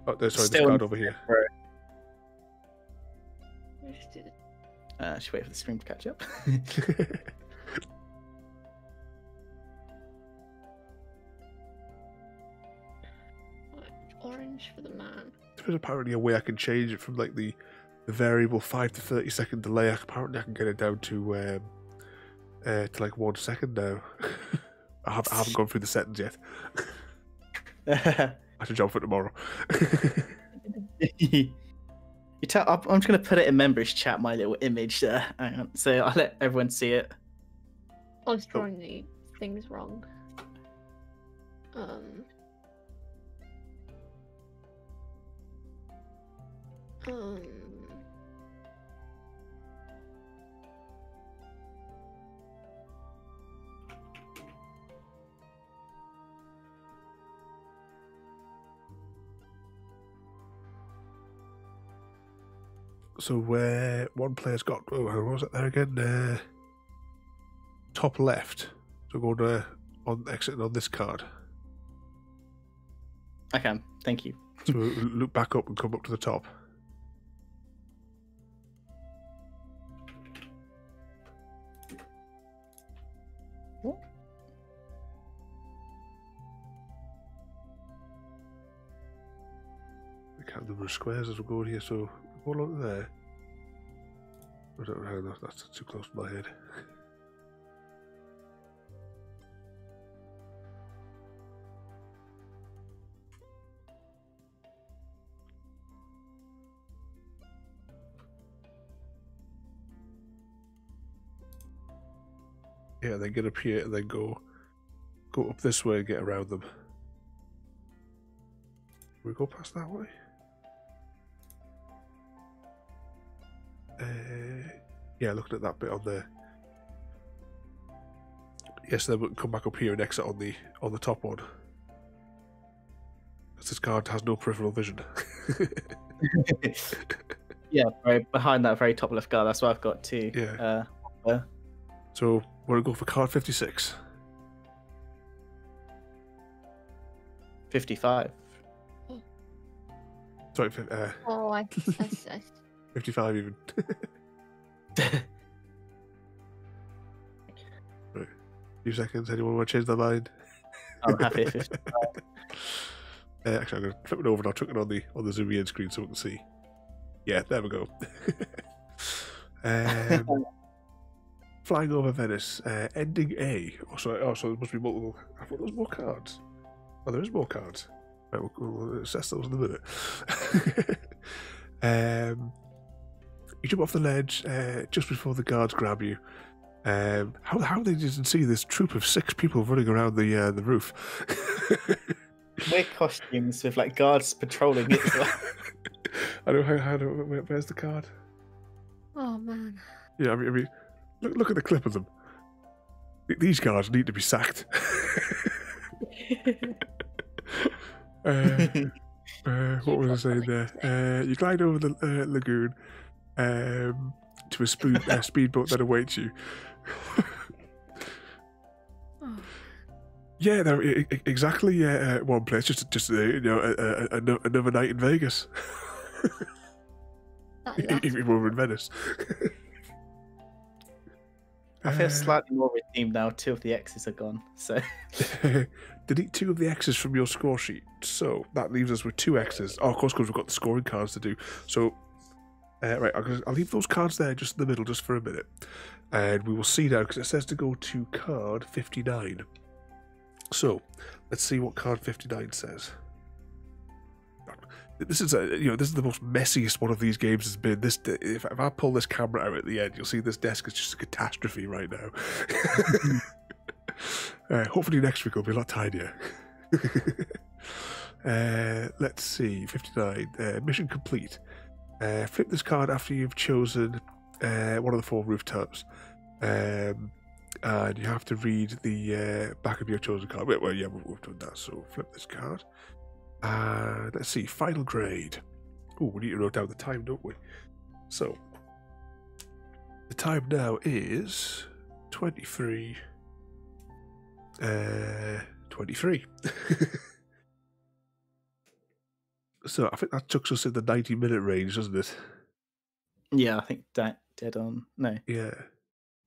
Oh, there's sorry, Still this in- card over here. Let's just do the- uh should wait for the stream to catch up. *laughs* Orange for the man. There's apparently a way I can change it from like the, the variable five to thirty second delay. Apparently, I can get it down to um, uh, to like one second now. *laughs* I, have, I haven't gone through the settings yet. *laughs* I should job for tomorrow. *laughs* you tell, I'm I'm just gonna put it in members chat. My little image there. Hang on. So I'll let everyone see it. I was drawing the things wrong. Um. Um. So where one player's got oh, what was it there again? Uh, top left. So going to on exiting on this card. I can. Thank you. So *laughs* look back up and come up to the top. Count the number of squares as we go here, so what over there? I don't know if That's too close to my head. yeah, then get up here and then go go up this way and get around them. Can we go past that way? Uh, yeah, looking at that bit on there. Yes, then we can come back up here and exit on the on the top one. Because this guard has no peripheral vision. *laughs* yeah, right behind that very top left guard. That's what I've got too. Yeah. Uh, so we're gonna go for card fifty six. 55. *gasps* Sorry, fi- uh, Oh, I, I, I, fifty five even. *laughs* A few seconds. Anyone want to change their mind? I'm happy. if it's- Uh, actually, I'm going to flip it over and I'll chuck it on the on the zoom in screen so we can see. Yeah, there we go. *laughs* um, *laughs* flying over Venice, uh, ending A. Oh, sorry. Oh, so there must be multiple. I thought there was more cards. Oh, there is more cards. Right, we'll, we'll assess those in a minute. um, you jump off the ledge uh, just before the guards grab you. Um, how how they didn't see this troop of six people running around the uh, the roof? *laughs* Weird costumes with like guards patrolling it. well. *laughs* I don't know how, how do, where, where's the card? oh man. Yeah, I mean, I mean look look at the clip of them. These guards need to be sacked. *laughs* uh, uh, what was I saying there? Uh, you glide over the uh, lagoon um, to a speed, uh, *laughs* speedboat that awaits you. Oh, yeah, no, e- exactly. Yeah, uh, one place, just just uh, you know, a, a, a, another night in Vegas. that if we were in Venice. I feel Uh, slightly more redeemed now. Two of the X's are gone. So *laughs* Delete two of the X's from your score sheet. So that leaves us with two X's. Oh, of course, because we've got the scoring cards to do. So, uh, right, I'll, I'll leave those cards there just in the middle, just for a minute. And we will see now, because it says to go to card 59. So, let's see what card 59 says. This is a you know this is the most messiest one of these games has been. This if, if I pull this camera out at the end, you'll see this desk is just a catastrophe right now. *laughs* Uh, hopefully next week will be a lot tidier. *laughs* uh, let's see, 59. Uh, mission complete. Uh, flip this card after you've chosen uh, one of the four rooftops. Um, and you have to read the uh, back of your chosen card. Well, yeah, we've, we've done that. So flip this card. Uh, let's see, final grade. Oh, we need to note down the time, don't we? So, the time now is 23 uh, 23. *laughs* so I think that chucks us in the 90 minute range, doesn't it? yeah, I think that dead on. No, Yeah.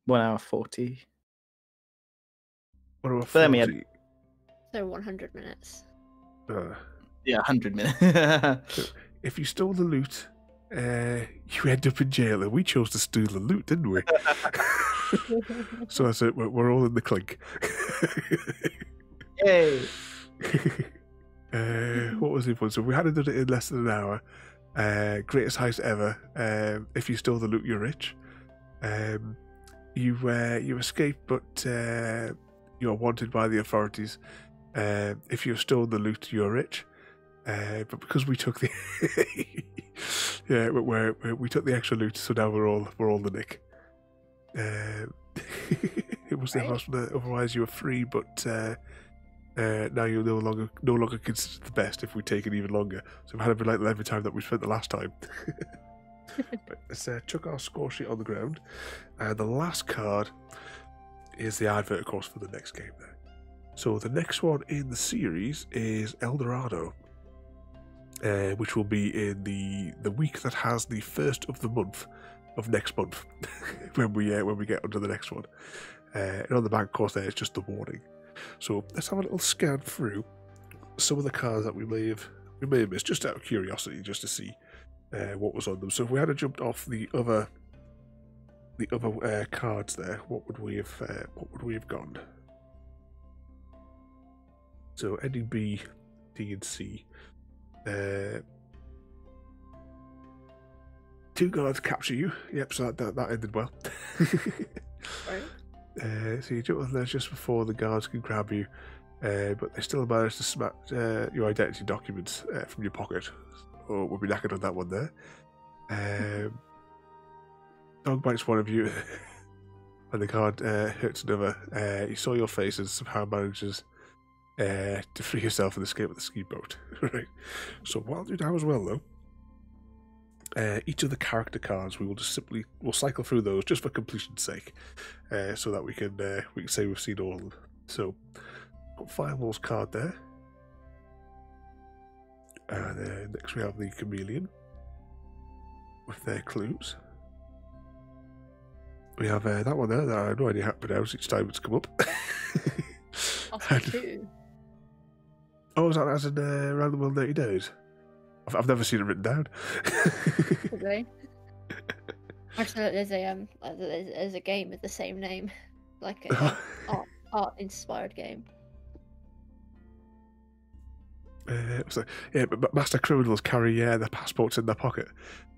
one hour forty. What about Birmingham. 40? so 100 minutes. Uh, Yeah, hundred minutes. *laughs* if you stole the loot, uh, you end up in jail, and we chose to steal the loot, didn't we? *laughs* so that's it. We're, we're all in the clink. *laughs* Yay! Uh, what was the one? So we had done it in less than an hour. Uh, greatest heist ever. Um, if you stole the loot, you're rich. Um, you uh, you escape, but uh, you are wanted by the authorities. Uh, if you've stolen the loot, you're rich. Uh, but because we took the *laughs* yeah, we we're, we we took the extra loot, so now we're all we're all the nick. Um, *laughs* it was the Right. house that otherwise you were free, but uh, uh, now you're no longer no longer considered the best if we take it even longer. So we've had to be like every time that we spent the last time. *laughs* right, let's uh, chuck our score sheet on the ground, and the last card is the advert, of course, for the next game. There. So the next one in the series is El Dorado, uh, which will be in the the week that has the first of the month of next month *laughs* when we uh, when we get onto the next one. Uh, and on the back, of course, there is just the warning. So let's have a little scan through some of the cards that we may have we may have missed, just out of curiosity, just to see uh, what was on them. So if we had jumped off the other the other uh, cards there, what would we have uh, what would we have gone? So ending B, D, and C. Uh, two guards capture you. Yep, so that, that, that ended well. *laughs* Right. Uh, so you jump on there just before the guards can grab you, uh, but they still manage to smack uh, your identity documents uh, from your pocket. Or we'll be knackered on that one there. Um, *laughs* dog bites one of you, *laughs* and the guard uh, hurts another. Uh, you saw your face and somehow manages uh, to free yourself and escape with the ski boat. *laughs* right. So while you now as well, though, uh, each of the character cards we will just simply we'll cycle through those just for completion's sake, uh, so that we can uh, we can say we've seen all of them. So, got Firewall's card there, and uh, next we have the Chameleon with their clues. We have uh, that one there that I have no idea how to pronounce each time it's come up. *laughs* *laughs* And- oh, is that as in uh, Around the World in 30 Days? I've, I've never seen it written down. *laughs* Probably. Actually, there's a um, there's, there's a game with the same name, *laughs* like a *laughs* art, art inspired game. Uh, so, yeah, but master criminals carry uh, their passports in their pocket.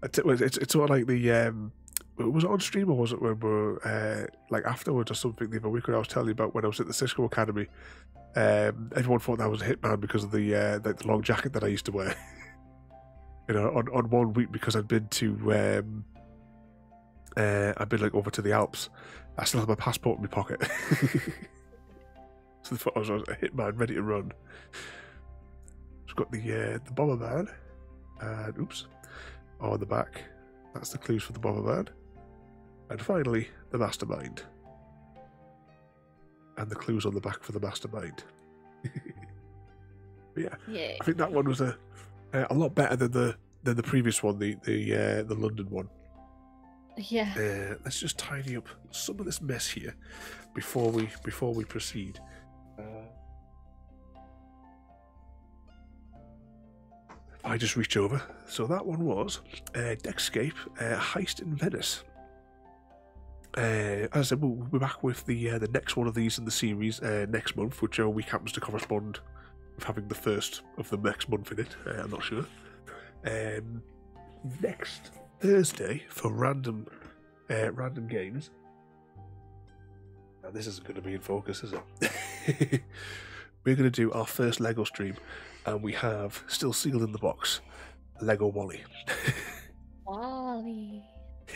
It's, it's, it's, it's sort of like the. Um, was it on stream or was it when we were uh, like afterwards or something the other week when I was telling you about when I was at the Cisco Academy? Um, everyone thought that I was a hitman because of the, uh, the the long jacket that I used to wear. You know, on, on one week because I'd been to um, uh, I'd been like over to the Alps. I still had my passport in my pocket. *laughs* so I was, I was a hitman ready to run. It's got the uh, the bomber man, and oops, on the back. That's the clues for the bomber man, and finally the mastermind, and the clues on the back for the mastermind. *laughs* Yeah, Yeah. I think that one was a uh, a lot better than the than the previous one, the the uh, the London one. Yeah. Uh, let's just tidy up some of this mess here before we before we proceed. Uh, I just reach over. So that one was uh, Deckscape uh, Heist in Venice. Uh, as I said, we'll be back with the uh, the next one of these in the series uh, next month, which uh, week happens to correspond having the first of the next month in it. Uh, I'm not sure. Um, next Thursday for random uh, random games. Now this isn't going to be in focus, is it? *laughs* We're going to do our first Lego stream, and we have still sealed in the box Lego Wally. *laughs* Wally. *laughs*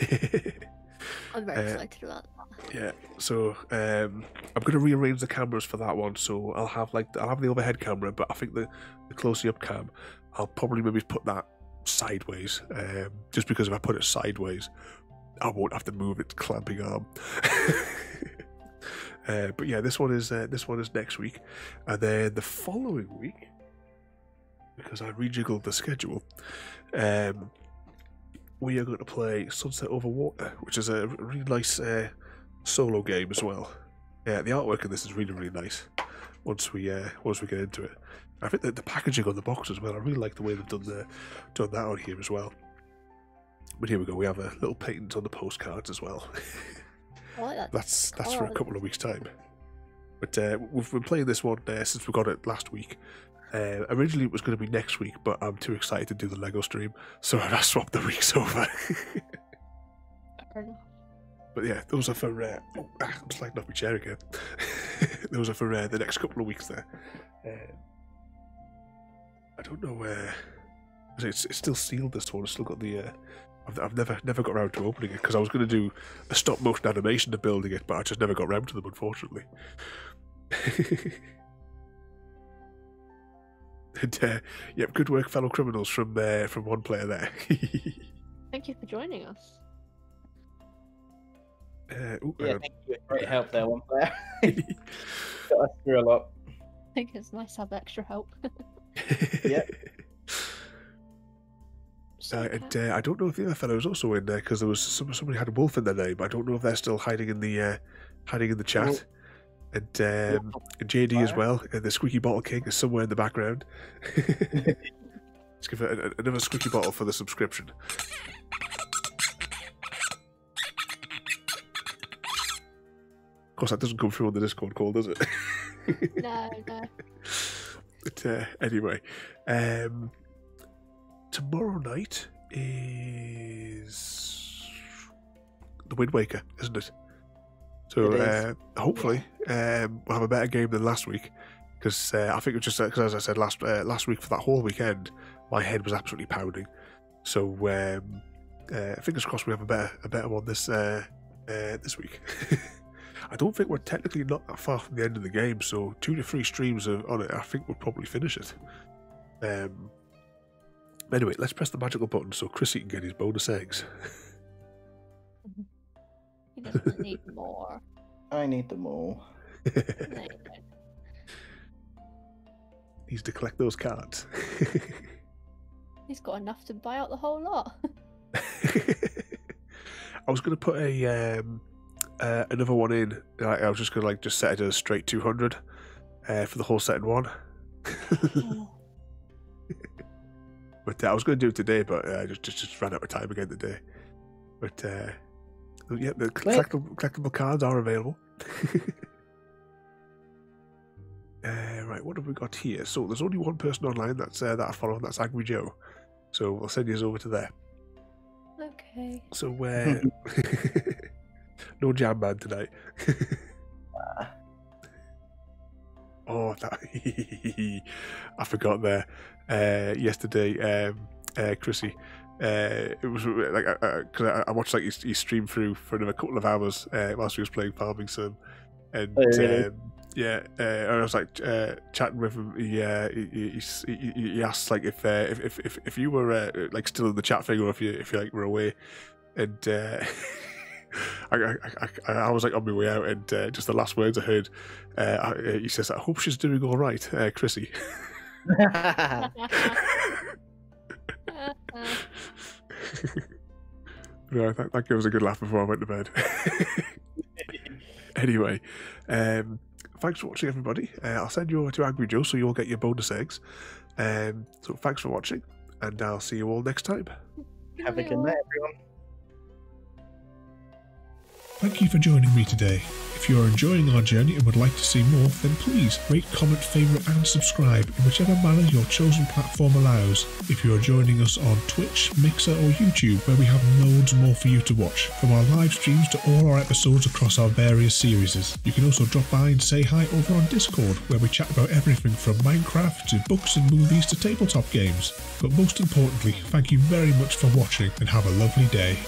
I'm very Uh, excited about that. Yeah, so um, I'm going to rearrange the cameras for that one. So I'll have like I'll have the overhead camera, but I think the, the closely up cam, I'll probably maybe put that sideways, um, just because if I put it sideways, I won't have to move its clamping arm. *laughs* uh, but yeah, this one is uh, this one is next week, and then the following week, because I rejiggled the schedule, um, we are going to play Sunset Over Water, which is a really nice uh, solo game as well. Yeah, the artwork in this is really really nice. Once we uh, once we get into it, I think that the packaging on the box as well. I really like the way they've done the done that on here as well. But here we go. We have a little patent on the postcards as well. I like that. that's that's for a Oh. couple of weeks time. But uh, we've been playing this one uh, since we got it last week. Uh, originally, it was going to be next week, but I'm too excited to do the Lego stream, so *laughs* I swapped the weeks over. But yeah, those are for. Uh, oh, ah, I'm sliding off my chair again. *laughs* those are for uh, the next couple of weeks there. Uh, I don't know where. It's, it's still sealed. This one. It's still got the. Uh, I've, I've never never got around to opening it because I was going to do a stop motion animation of building it, but I just never got around to them, unfortunately. *laughs* and uh, yep, good work, fellow criminals from uh, from one player there. *laughs* Thank you for joining us. Uh, ooh, Yeah, hang thank you. Great help there, one player. *laughs* Got us through a lot. I think it's nice to have extra help. *laughs* yeah. *laughs* So, Uh, and uh, I don't know if the other fellow was also in there because there was some, somebody had a Wolf in their name. I don't know if they're still hiding in the uh, hiding in the chat. Wolf. And, um, and JD as well. And the Squeaky Bottle King is somewhere in the background. Let's give it another Squeaky Bottle for the subscription. Of course, that doesn't come through on the Discord call, does it? *laughs* no, no. But uh, anyway, um, tomorrow night is the Wind Waker, isn't it? So It uh, hopefully um, we'll have a better game than last week because uh, I think it was just because as I said last uh, last week for that whole weekend, my head was absolutely pounding. So um, uh, fingers crossed we have a better a better one this uh, uh, this week. *laughs* I don't think we're technically not that far from the end of the game, so two to three streams of, on it, I think we'll probably finish it. Um, anyway, let's press the magical button so Chrissy can get his bonus eggs. *laughs* He doesn't need more. I need them all. There you go. Needs to collect those cards. *laughs* He's got enough to buy out the whole lot. *laughs* I was going to put a um, uh, another one in. Like, I was just going to like just set it as a straight two hundred uh, for the whole set in one. *laughs* but uh, I was going to do it today, but uh, just, just just ran out of time again today. But uh, yeah, the collectible, collectible cards are available. *laughs* uh, right, what have we got here? So there's only one person online that's uh, that I follow, and that's Angry Joe. So I'll send you over to there. okay. So uh, *laughs* no jam man tonight. *laughs* oh, that *laughs* I forgot there. Uh, yesterday, um, uh, Chrissy. Uh, it was uh, like because I, I watched like his, his stream through for another couple of hours uh, whilst he was playing Farming Sim, and Oh, really? um, yeah, uh, I was like uh, chatting with him. He, uh, he, he, he, he- he asked like if, uh, if if if you were uh, like still in the chat thing or if you if you like were away, and uh, *laughs* I, I, I was like on my way out, and uh, just the last words I heard, uh, I- he says, "I hope she's doing all right, uh, Chrissy." *laughs* *laughs* no, that, that gave us a good laugh before I went to bed. *laughs* anyway, um, thanks for watching, everybody. Uh, I'll send you over to Angry Joe so you'll get your bonus eggs. Um, so thanks for watching, and I'll see you all next time. Have a good night, everyone. Thank you for joining me today. If you are enjoying our journey and would like to see more, then please rate, comment, favourite, and subscribe in whichever manner your chosen platform allows. If you are joining us on Twitch, Mixer, or YouTube, where we have loads more for you to watch, from our live streams to all our episodes across our various series. You can also drop by and say hi over on Discord, where we chat about everything from Minecraft to books and movies to tabletop games. But most importantly, thank you very much for watching and have a lovely day.